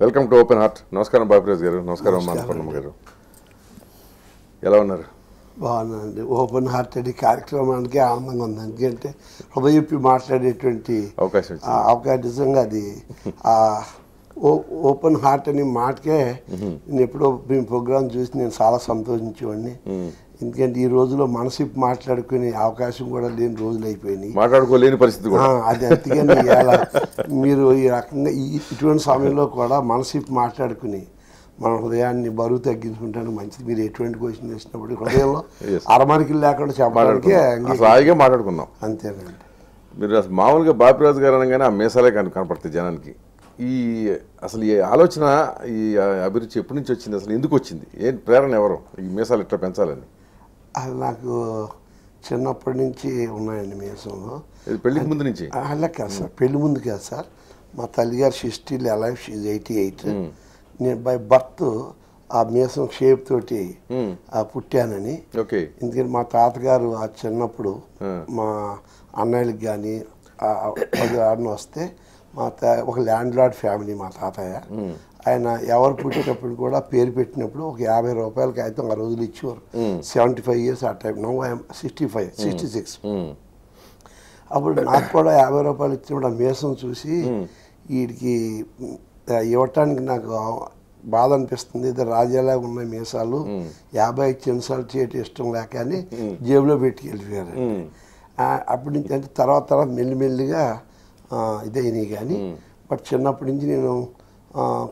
Welcome to open heart. నమస్కారం బాబురాజ్ గారు. నమస్కారం అమ్మ అన్నపూర్ణమ్మ గారు. ఎలా ఉన్నారు? బాగుందండి ఓపెన్ హార్టెడ్ కార్యక్రమానికి ఆనందంగా ఉంది ఎందుకంటే హృదయప్పి మాట్లాడేటువంటి అవకాశం అవకాశం నిజంగా అది ఓపెన్ హార్ట్ అనే మాటకే నేను ఎప్పుడో మీ ప్రోగ్రామ్ చూసి నేను చాలా సంతోషించేవాడిని. ఎందుకంటే ఈ రోజులో మనసిప్పి మాట్లాడుకునే అవకాశం కూడా లేని రోజులు అయిపోయినాయి. మాట్లాడుకోలేని పరిస్థితి అది అందుకని మీరు ఈ రకంగా ఈ ఇటువంటి సమయంలో కూడా మనసిప్పి మాట్లాడుకుని మన హృదయాన్ని బరువు తగ్గించుకుంటానికి మంచిది. మీరు ఎటువంటి క్వశ్చన్ వేసినప్పుడు హృదయంలో Yes. అరమరికలు లేకుండా చెప్పడానికి మాట్లాడుకున్నాం. హాయిగా మాట్లాడుకుందాం అంతేనండి. మీరు అసలు మామూలుగా బాపిరాజు గారు అనగానే ఆ మీసాలే కను కనపడతాయి జనానికి. ఈ అసలు ఈ ఆలోచన ఈ అభిరుచి ఎప్పటి నుంచి వచ్చింది? అసలు ఎందుకు వచ్చింది? ఏం ప్రేరణ ఎవరు? ఈ మీసాలు ఇట్లా పెంచాలని? అది నాకు చిన్నప్పటి నుంచి ఉన్నాయండి మీసంలో ఇది పెళ్ళికి ముందు నుంచి? అలా కాదు సార్. పెళ్ళి ముందు కాదు సార్. మా తల్లిగారు is still alive she's eighty eight నేను బై బర్త్ ఆ మీసం షేప్ తోటి Hmm. ఆ పుట్టానని. ఓకే. ఎందుకంటే మా తాతగారు ఆ చిన్నప్పుడు Hmm. మా అన్నయ్యలకు కానీ ఆడిన వస్తే మా తా ఒక ల్యాండ్ లార్డ్ ఫ్యామిలీ మా తాతయ్య. ఆయన ఎవరు పుట్టేటప్పుడు కూడా పేరు పెట్టినప్పుడు ఒక యాభై రూపాయలకి అయితే ఆ రోజులు ఇచ్చేవారు. సెవెంటీ ఫైవ్ ఇయర్స్ ఆ time no I'm sixty five sixty six. అప్పుడు నాకు కూడా యాభై రూపాయలు ఇచ్చినప్పుడు ఆ మీసం చూసి వీడికి ఇవ్వటానికి నాకు బాధ అనిపిస్తుంది. ఇది రాజాలాగా ఉన్న మీసాలు. యాభై ఇన్సల్ట్ చేయటం ఇష్టం లేక అని జేబులో పెట్టి వెళ్ళిపోయారు. అప్పటి నుంచి అంటే తర్వాత తర్వాత మెల్లిమెల్లిగా ఇదైనాయి కానీ బట్ చిన్నప్పటి నుంచి నేను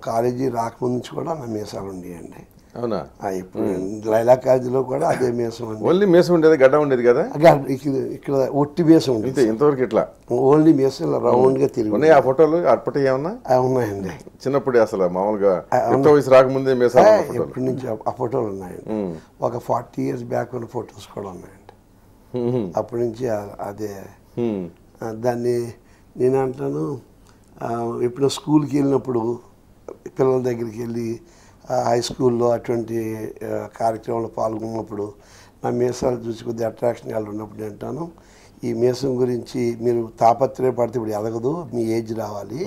కాలేజీ రాకముందు నుంచి కూడా నా మీసాలు ఉండేయండి. అవునా? ఇప్పుడు లైలా కాలేజీలో కూడా అదే మీసం ఓన్లీ మీసం ఉండేది గడ్డ ఉండేది కదా? ఇక్కడ ఇక్కడ ఒట్టి మీసం ఇంతే ఇంతవరకు ఇట్లా. ఓన్లీ మీసం ఇలా రౌండ్గా తిరిగి ఉన్నాయి ఆ ఫోటోలు అప్పటి ఏమన్నా? ఉన్నాయండి. చిన్నప్పుడే అసలు మామూలుగా యుక్త వయసు రాకముందే మీసాలు ఎప్పటి నుంచి ఆ- ఫోటోలు ఉన్నాయండి. ఒక ఫార్టీ ఇయర్స్ బ్యాక్ ఉన్న ఫొటోస్ కూడా ఉన్నాయండి. అప్పటి నుంచి అదే. దాన్ని నేను అంటాను ఎప్పుడో స్కూల్కి వెళ్ళినప్పుడు పిల్లల దగ్గరికి వెళ్ళి హై స్కూల్లో అటువంటి కార్యక్రమంలో పాల్గొన్నప్పుడు నా మీసాలు చూసి కొద్దిగా అట్రాక్షన్ వాళ్ళు ఉన్నప్పుడు నేను అంటాను ఈ మీసం గురించి మీరు తాపత్రయపడితే ఇప్పుడు ఎదగదు మీ ఏజ్ రావాలి?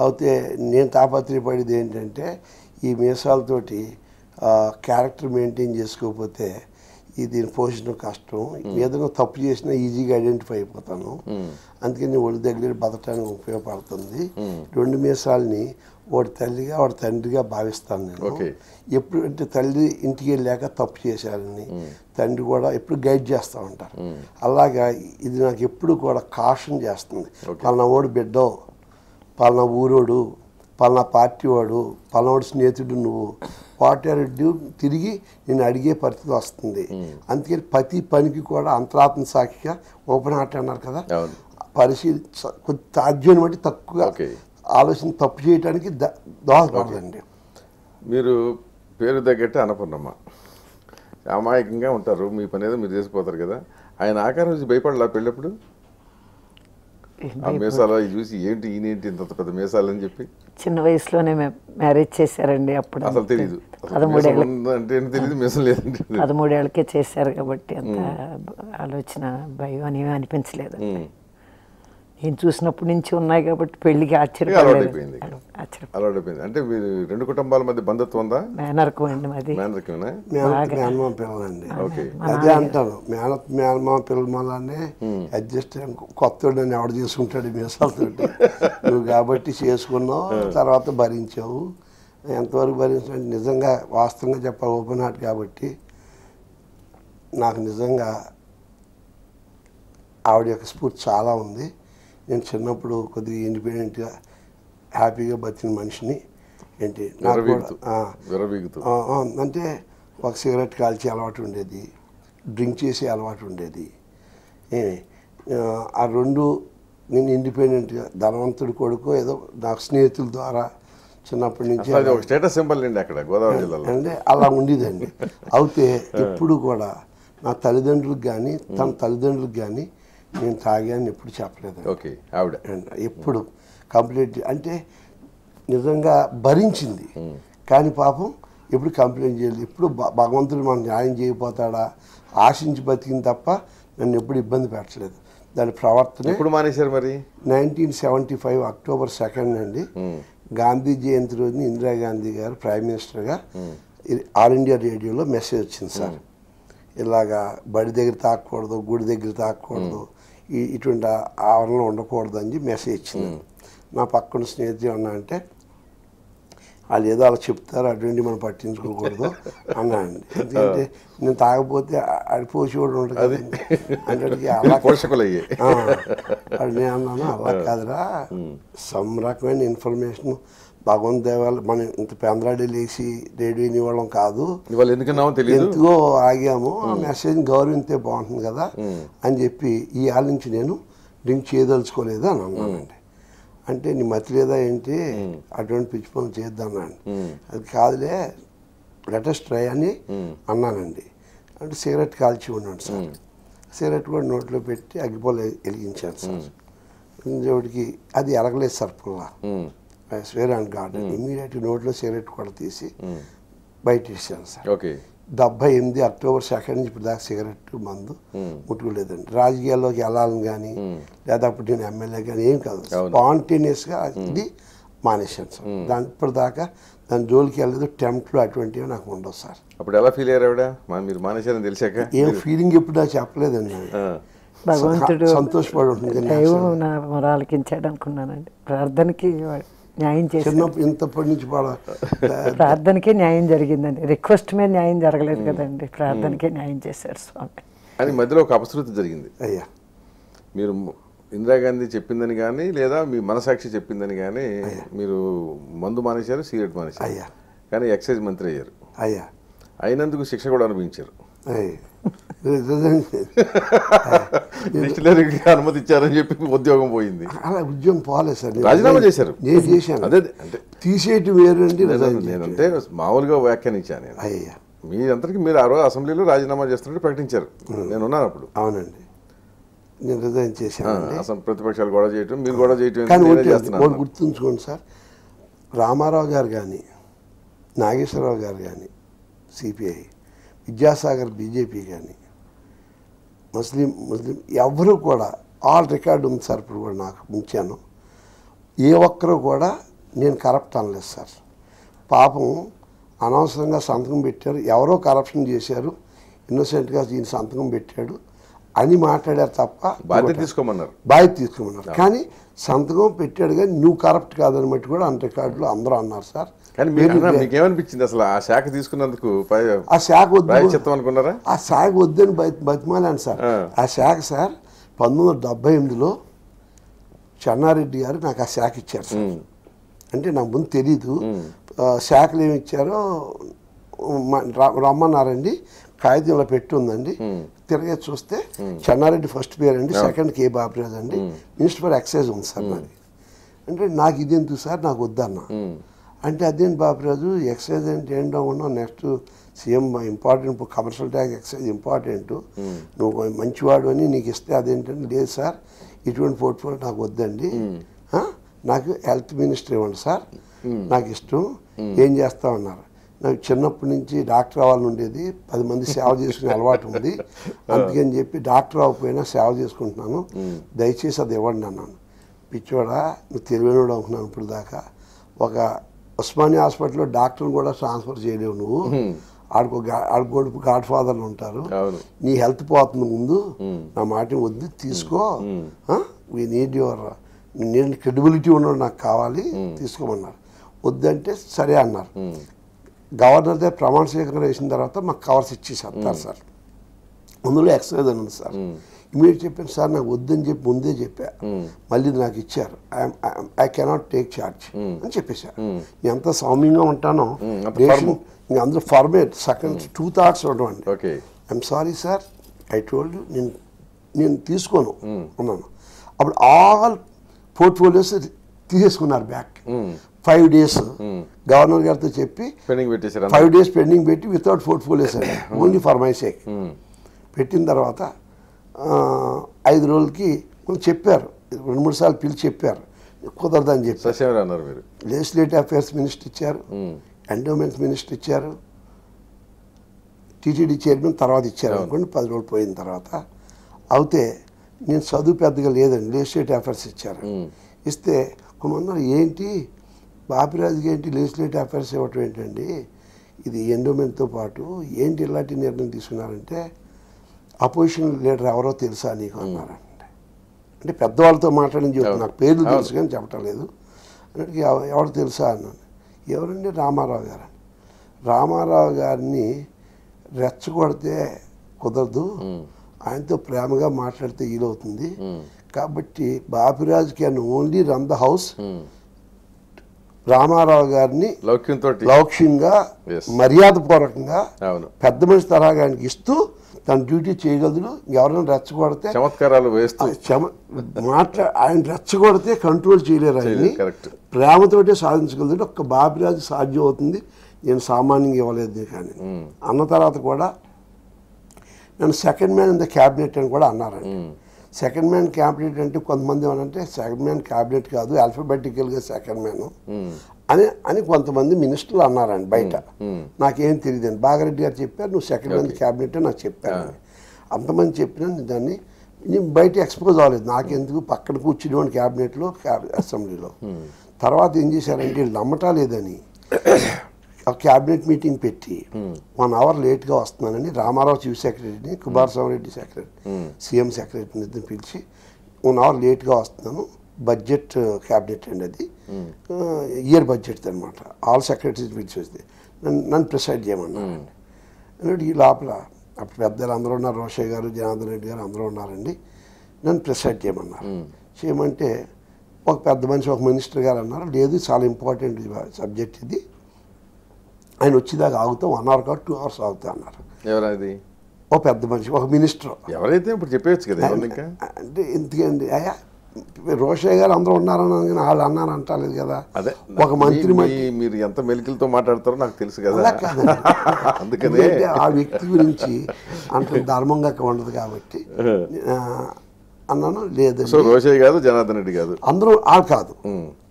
అయితే నేను తాపత్రయపడేది ఏంటంటే ఈ మీసాలతోటి క్యారెక్టర్ మెయింటైన్ చేసుకోకపోతే ఈ దీని పోషణ కష్టం ఏదైనా తప్పు చేసినా ఈజీగా ఐడెంటిఫై అయిపోతాను. అందుకని ఒళ్ళు దగ్గర బతకడానికి ఉపయోగపడుతుంది. రెండు మీసాలని వాడి తల్లిగా వాడి తండ్రిగా భావిస్తాను నేను. ఎప్పుడు అంటే తల్లి ఇంటికి వెళ్ళాక తప్పు చేశారని తండ్రి కూడా ఎప్పుడు గైడ్ చేస్తూ ఉంటారు. అలాగా ఇది నాకు ఎప్పుడు కూడా కాషన్ చేస్తుంది. పలానా ఓడి బిడ్డో పలానా ఊరోడు పలానా పార్టీ వాడు పలానాడు స్నేహితుడు నువ్వు వాట్ ఆర్ డ్యూ తిరిగి నేను అడిగే పరిస్థితి వస్తుంది. అందుకని ప్రతి పనికి కూడా అంతరాత్మ సాక్షిగా ఓపెన్ హార్ట్ అన్నారు కదా. పరిశీలి కొద్ది సాధ్యం బట్టి తక్కువగా Okay. ఆలోచన తప్పు చేయడానికి దోహదపడదండి. మీరు పేరు తగ్గట్టే అన్నపూర్ణమ్మ అమాయకంగా ఉంటారు మీ పని ఏదో మీరు చేసిపోతారు కదా. ఆయన ఆకారం చూసి భయపడలా పెళ్ళప్పుడు? ఆ మీసాలు చూసి ఏంటి ఈయనేంటి ఇంత పెద్ద మీసాలు అని చెప్పి. చిన్న వయసులోనే మ్యారేజ్ చేశారండి అప్పుడు అసలు తెలియదు పదమూడేళ్ళ అంటే తెలియదు మీసం తెలియదు. పదమూడేళ్ళకే చేశారు కాబట్టి అంత ఆలోచన భయం అని ఏమీ అనిపించలేదు. నేను చూసినప్పటి నుంచి ఉన్నాయి కాబట్టి పెళ్ళికి అలవాటు ఆశ్చర్యపడలేదు. అయిపోయింది. ఆశ్చర్య అలవాటు అయిపోయింది అంటే మీరు రెండు కుటుంబాల మధ్య బంధుత్వం ఉందా? మేనరకం అండి మాది. మేనమా పిల్లలండి. ఓకే. అదే అంటాను మేనత్ మేనమా పిల్లల మళ్ళానే అడ్జస్ట్ కొత్త నన్ను ఎవడు చేసుకుంటాడు? మీసాలతో నువ్వు కాబట్టి చేసుకున్నావు తర్వాత భరించావు. ఎంతవరకు భరించావు నిజంగా వాస్తవంగా చెప్పాలి ఓపెన్ హార్ట్ కాబట్టి నాకు నిజంగా ఆవిడ యొక్క స్ఫూర్తి చాలా ఉంది. నేను చిన్నప్పుడు కొద్దిగా ఇండిపెండెంట్గా హ్యాపీగా బతికిన మనిషిని ఏంటి? అంటే ఒక సిగరెట్ కాల్చే అలవాటు ఉండేది డ్రింక్ చేసే అలవాటు ఉండేది. ఏ, ఆ, రెండు నేను ఇండిపెండెంట్గా ధనవంతుడి కొడుకు ఏదో నాకు స్నేహితుల ద్వారా చిన్నప్పటి నుంచి స్టేటస్ సింబల్ అండి అక్కడ గోదావరి జిల్లాలో. అంటే అలా ఉండేదండి. అయితే ఎప్పుడు కూడా నా తల్లిదండ్రులకు కానీ తన తల్లిదండ్రులకు కానీ నేను తాగాను ఎప్పుడు చెప్పలేదు. ఓకే ఆవిడ. ఎప్పుడు కంప్లైంట్ అంటే నిజంగా భరించింది. కానీ పాపం ఎప్పుడు కంప్లైంట్ చేయలేదు. ఎప్పుడు భగవంతుడు మనకు న్యాయం చేయకపోతాడా ఆశించి బతికింది తప్ప నన్ను ఎప్పుడు ఇబ్బంది పెట్టలేదు. దాని ప్రవర్తన ఎప్పుడు మానేశారు మరి? Nineteen seventy five October second అండి. గాంధీ జయంతి రోజున ఇందిరాగాంధీ గారు ప్రైమ్ మినిస్టర్గా ఆల్ ఇండియా రేడియోలో మెసేజ్ వచ్చింది సార్. ఇలాగా బడి దగ్గర తాకూడదు గుడి దగ్గర తాకూడదు ఈ ఇటువంటి ఆవరణలో ఉండకూడదు అని చెప్పి మెసేజ్ ఇచ్చింది. నా పక్కన స్నేహితులు ఉన్నా అంటే వాళ్ళు ఏదో అలా చెప్తారు అటువంటి మనం పట్టించుకోకూడదు అన్నానండి ఎందుకంటే నేను తాగపోతే అడిపోసేవాడు ఉంటాడు కదండి. అంటే అలా అది నేను అన్నాను అలా కాదురా. సమ్ రకమైన ఇన్ఫర్మేషన్ భగవంత్ దేవాలు మనం ఇంత పెందరాడి లేచి రేడియో వినేవాళ్ళం కాదు. ఎందుకో ఆగాము ఆ మెసేజ్ గౌరవింతే బాగుంటుంది కదా అని చెప్పి ఈ ఆల నుంచి నేను డ్రింక్ చేయదలుచుకోలేదు అని అన్నానండి. అంటే నీ మతి లేదా ఏంటి? అటువంటి పిచ్చి పనులు చేద్దానండి అది కాదులే లెటెస్ట్ ట్రై అని అన్నానండి. అంటే సిగరెట్ కాల్చి ఉన్నాను సార్. సిగరెట్ కూడా నోట్లో పెట్టి అగ్గిపోలు వెలిగించాను సార్. వెలిగించేవాడికి అది ఎరగలేదు sir um, swear and garden. Immediate నోట్లో సిగరెట్ కూడా తీసి బయట ఇచ్చాను సార్. ఓకే. డెబ్బై ఎనిమిది అక్టోబర్ సెకండ్ నుంచి ఇప్పుడు దాకా సిగరెట్ మందు ముట్టుకోలేదండి. రాజకీయాల్లోకి వెళ్ళాలని కానీ లేదా అప్పుడు నేను ఎమ్మెల్యే కానీ ఏం కాదు. స్పాంటేనియస్గా ఇది మానేశాను సార్. దాని ఇప్పటిదాకా దాని జోలికి వెళ్ళలేదు. టెంప్ట్లు అటువంటివి నాకు ఉండవు సార్. అప్పుడు ఎలా ఫీల్ అయ్యారు ఆవిడ? మీరు మానేశారని తెలిసాక? ఏం ఫీలింగ్ ఎప్పుడు నాకు చెప్పలేదండి భగవంతుడు సంతోషపడి ఉంటుంది కానీ దైవం నా మొరాలకించాడు అనుకున్నానండి. ప్రార్థనకి వాడు న్యాయం చిన్నప్పుడు ఇంతప్పటి నుంచి ప్రార్థనకే న్యాయం జరిగిందండి. రిక్వెస్ట్ మీద న్యాయం జరగలేదు కదండి. ప్రార్థనకే న్యాయం చేశారు స్వామి. కానీ మధ్యలో ఒక అపశృతి జరిగింది. అయ్యా. మీరు ఇందిరాగాంధీ చెప్పిందని కానీ లేదా మీ మనసాక్షి చెప్పిందని కానీ మీరు మందు మానేశారు సిగరెట్ మానేశారు. అయ్యా. కానీ ఎక్సైజ్ మంత్రి అయ్యారు. అయ్యా. అయినందుకు శిక్ష కూడా అనుభవించారు. డిస్టిలరీకి అనుమతి ఇచ్చారని చెప్పి ఉద్యోగం పోయింది. అలా ఉద్యోగం పోలేదు సార్. రాజీనామా చేశారు. నేను చేశాను. అదే అంటే తీసేటి వేరు అండి నేను- నేనంటే మామూలుగా వ్యాఖ్యానించాను నేను. అయ్యా మీ అందరికి మీరు ఆ రోజు అసెంబ్లీలో రాజీనామా చేస్తున్నట్టు ప్రకటించారు. నేను ఉన్నాను అప్పుడు. అవునండి. నేను రిజైన్ అసలు ప్రతిపక్షాలు గొడవ చేయటం మీరు గొడవ చేయటం గుర్తుంచుకోండి సార్. రామారావు గారు కానీ నాగేశ్వరరావు గారు కానీ సిపిఐ విద్యాసాగర్ బీజేపీ కానీ ముస్లిం ముస్లిం ఎవరు కూడా ఆల్ రికార్డు ఉంది సార్ ఇప్పుడు కూడా నాకు ఉంచాను ఏ ఒక్కరు కూడా నేను కరప్ట్ అనలేదు సార్. పాపం అనవసరంగా సంతకం పెట్టారు. ఎవరో కరప్షన్ చేశారు. ఇన్నోసెంట్గా ఈయన సంతకం పెట్టాడు. అని మాట్లాడారు తప్ప బాధ్యత తీసుకోమన్నారు. బాధ్యత తీసుకోమన్నారు. కానీ సంతకం పెట్టాడు కానీ నువ్వు కరప్ట్ కాదని బట్టి కూడా అన్ రికార్డులో అందరూ అన్నారు సార్. కానీ మీరు మీకేమనిపించింది అసలు ఆ శాఖ తీసుకున్నందుకు? ఆ శాఖ వద్దు. అనుకున్నారా? ఆ శాఖ వద్దని బతి బతిమాలాను సార్. ఆ. శాఖ సార్ పంతొమ్మిది వందల డెబ్బై ఎనిమిదిలో చెన్నారెడ్డి గారు నాకు ఆ శాఖ ఇచ్చారు సార్. అంటే నాకు ముందు తెలీదు. శాఖలు ఏమి ఇచ్చారో రమ్మన్నారండి. కాగితంలో పెట్టి ఉందండి. తిరగే చూస్తే చెన్నారెడ్డి ఫస్ట్ పేరు అండి సెకండ్ కే బాబురాజ్ అండి. మినిస్టర్ ఫర్ ఎక్సైజ్ ఉంది సార్ నాది. అంటే నాకు ఇది ఎందుకు సార్? నాకు వద్దన్నా. అంటే అదేంటి బాబురాజు ఎక్సైజ్ అంటే ఏంటో ఉన్నావు next CM important commercial tax excise important నువ్వు మంచివాడు అని నీకు ఇస్తే అదేంటంటే లేదు సార్ ఇటువంటి పోర్ట్ఫోలియో నాకు వద్దండి. ఆ? నాకు హెల్త్ మినిస్టర్ ఇవ్వండి సార్. నాకు ఇష్టం. ఏం చేస్తా ఉన్నారు నాకు చిన్నప్పటి నుంచి డాక్టర్ అవ్వాలని ఉండేది. పది మంది సేవ చేసుకునే అలవాటు ఉంది. అందుకని చెప్పి డాక్టర్ అవ్వకపోయినా సేవ చేసుకుంటున్నాను. దయచేసి అది ఇవ్వండి అన్నాను. పిచ్చోడా నువ్వు తెలివైనడు అనుకున్నాను ఇప్పుడు దాకా ఒక ఉస్మానియా హాస్పిటల్లో డాక్టర్ని కూడా ట్రాన్స్ఫర్ చేయలేవు నువ్వు. ఆడికి ఆడికొడుకు గాడ్ ఫాదర్లు ఉంటారు. నీ హెల్త్ పోతుంది ముందు. నా మాట వద్దు తీసుకో. వీ నీడ్ యువర్ నేను క్రెడిబిలిటీ ఉన్నాడు నాకు కావాలి తీసుకోమన్నారు. వద్దంటే సరే అన్నారు. గవర్నర్ దగ్గర ప్రమాణ స్వీకారం వేసిన తర్వాత మాకు కవర్స్ ఇచ్చేసి వస్తారు సార్. అందులో ఎక్సైజ్ అని ఉంది సార్ ఇమీడియట్ చెప్పాను సార్ నాకు వద్దని చెప్పి ముందే చెప్పా. మళ్ళీ నాకు ఇచ్చారు. ఐ కెనాట్ టేక్ ఛార్జ్ అని చెప్పేశారు. నేను ఎంత సౌమ్యంగా ఉంటానో. ఇంకా అందరూ ఫర్మేట్ సెకండ్ టూ థాట్స్ ఉండవండి okay. I'm sorry sir I told నేను నేను తీసుకోను అన్నాను. అప్పుడు ఆల్ పోర్ట్ఫోలియోస్ తీసేసుకున్నారు బ్యాక్ ఫైవ్ డేస్ గవర్నర్ గారితో చెప్పి ఫైవ్ డేస్ పెండింగ్ పెట్టి వితౌట్ పోర్ట్ఫోలియోస్ అండి. ఓన్లీ ఫర్ మై సేక్ పెట్టిన తర్వాత ఐదు రోజులకి కొంచెం చెప్పారు. రెండు మూడు సార్లు పిలిచి చెప్పారు. కుదరదని చెప్పారు. అన్నారు మీరు? లెజిస్లేటివ్ అఫేర్స్ మినిస్టర్ ఇచ్చారు. ఎండోమెంట్స్ మినిస్టర్ ఇచ్చారు. టీటీడీ చైర్మన్ తర్వాత ఇచ్చారు అనుకోండి పది రోజులు పోయిన తర్వాత. అయితే నేను చదువు పెద్దగా లేదండి లెజిస్లేటివ్ అఫేర్స్ ఇచ్చారు. ఇస్తే కొంతమంది ఏంటి? బాపిరాజుకి ఏంటి లెజిస్లేటివ్ అఫైర్స్ ఇవ్వటం ఏంటండి? ఇది ఎండోమెంట్తో పాటు ఏంటి ఇలాంటి నిర్ణయం తీసుకున్నారంటే అపోజిషన్ లీడర్ ఎవరో తెలుసా నీకు అన్నారంటే. అంటే పెద్దవాళ్ళతో మాట్లాడిన చెప్తున్నా నాకు పేర్లు. తెలుసు కానీ చెప్పటం లేదు. అన్నట్టుగా ఎవ- ఎవరు తెలుసా అన్నాను. ఎవరండి? రామారావు గారు రామారావు గారిని రెచ్చగొడితే కుదరదు. ఆయనతో ప్రేమగా మాట్లాడితే వీలవుతుంది. కాబట్టి Bapiraju can only run the house. Ramarao గారిని లౌక్యంతో లౌక్యంగా. మర్యాదపూర్వకంగా పెద్ద మనిషి తరహాగా ఆయనకి ఇస్తూ తన డ్యూటీ చేయగలదు ఎవరైనా రెచ్చగొడితే చమత్కారాలు వేస్తూ మాట్లా ఆయన రెచ్చగొడితే కంట్రోల్ చేయలేరు ఆయన్ని correct. ప్రేమతోటే సాధించగలదు ఒక్క బాపిరాజు సాధ్యం అవుతుంది నేను సామాన్యంగా ఇవ్వలేదు కానీ అన్న తర్వాత కూడా నన్ను second man in the cabinet అని కూడా అన్నారండి సెకండ్ మ్యాన్ క్యాబినెట్ అంటే కొంతమంది ఏమనంటే సెకండ్ మ్యాన్ క్యాబినెట్ కాదు ఆల్ఫాబెటికల్గా సెకండ్ మ్యాన్ అని అని కొంతమంది మినిస్టర్లు అన్నారండి బయట. నాకేం తెలియదండి బాగారెడ్డి గారు చెప్పారు నువ్వు సెకండ్ మ్యాన్ క్యాబినెట్ నాకు చెప్పారు. అంతమంది చెప్పినా నేను దాన్ని నేను బయట ఎక్స్పోజ్ అవ్వలేదు. నాకెందుకు పక్కన కూర్చునేవాడిని క్యాబినెట్లో క్యాబ్- అసెంబ్లీలో. తర్వాత ఏం చేశారంటే వీళ్ళు నమ్మటా లేదని ఆ క్యాబినెట్ మీటింగ్ పెట్టి వన్ అవర్ లేట్గా వస్తున్నానని రామారావు చీఫ్ సెక్రటరీని కుమారస్వామి రెడ్డి సెక్రటరీ సీఎం సెక్రటరీని పిలిచి వన్ అవర్ లేట్గా వస్తున్నాను. బడ్జెట్ క్యాబినెట్ అండి అది. ఇయర్ బడ్జెట్ అనమాట ఆల్ సెక్రటరీస్ పిలిచి వస్తే నన్ను నన్ను ప్రిసైడ్ అన్నట్టు ఈ లోపల అప్పుడు పెద్దలు అందరూ ఉన్నారు రోషయ్య గారు జనార్దన్ రెడ్డి గారు అందరూ ఉన్నారండి. నన్ను ప్రిసైడ్ చేయమన్నారు. చేయమంటే ఒక పెద్ద మనిషి ఒక మినిస్టర్ గారు అన్నారు. లేదు చాలా ఇంపార్టెంట్ సబ్జెక్ట్ ఇది. ఆయన వచ్చేదాకా ఆగుతాం వన్ అవర్ కాదు టూ అవర్స్ ఆగుతా అన్నారు. ఎవరది? ఒక పెద్ద మనిషి ఒక మినిస్టర్ ఎవరైతే ఇప్పుడు చెప్పేయచ్చు కదా అంటే ఎందుకండి అయ్యా రోషయ్య గారు అందరూ ఉన్నారని కానీ వాళ్ళు అన్నారు అంటలేదు కదా. అదే. ఒక మంత్రి మీరు ఎంత మెలికలతో మాట్లాడతారో నాకు తెలుసు కదా. అందుకనే ఆ వ్యక్తి గురించి అంత ధర్మంగా ఉండదు కాబట్టి అన్నాను లేదండి సో రోషయ్య కాదు జనార్దన్ రెడ్డి కాదు అందరూ వాళ్ళు కాదు.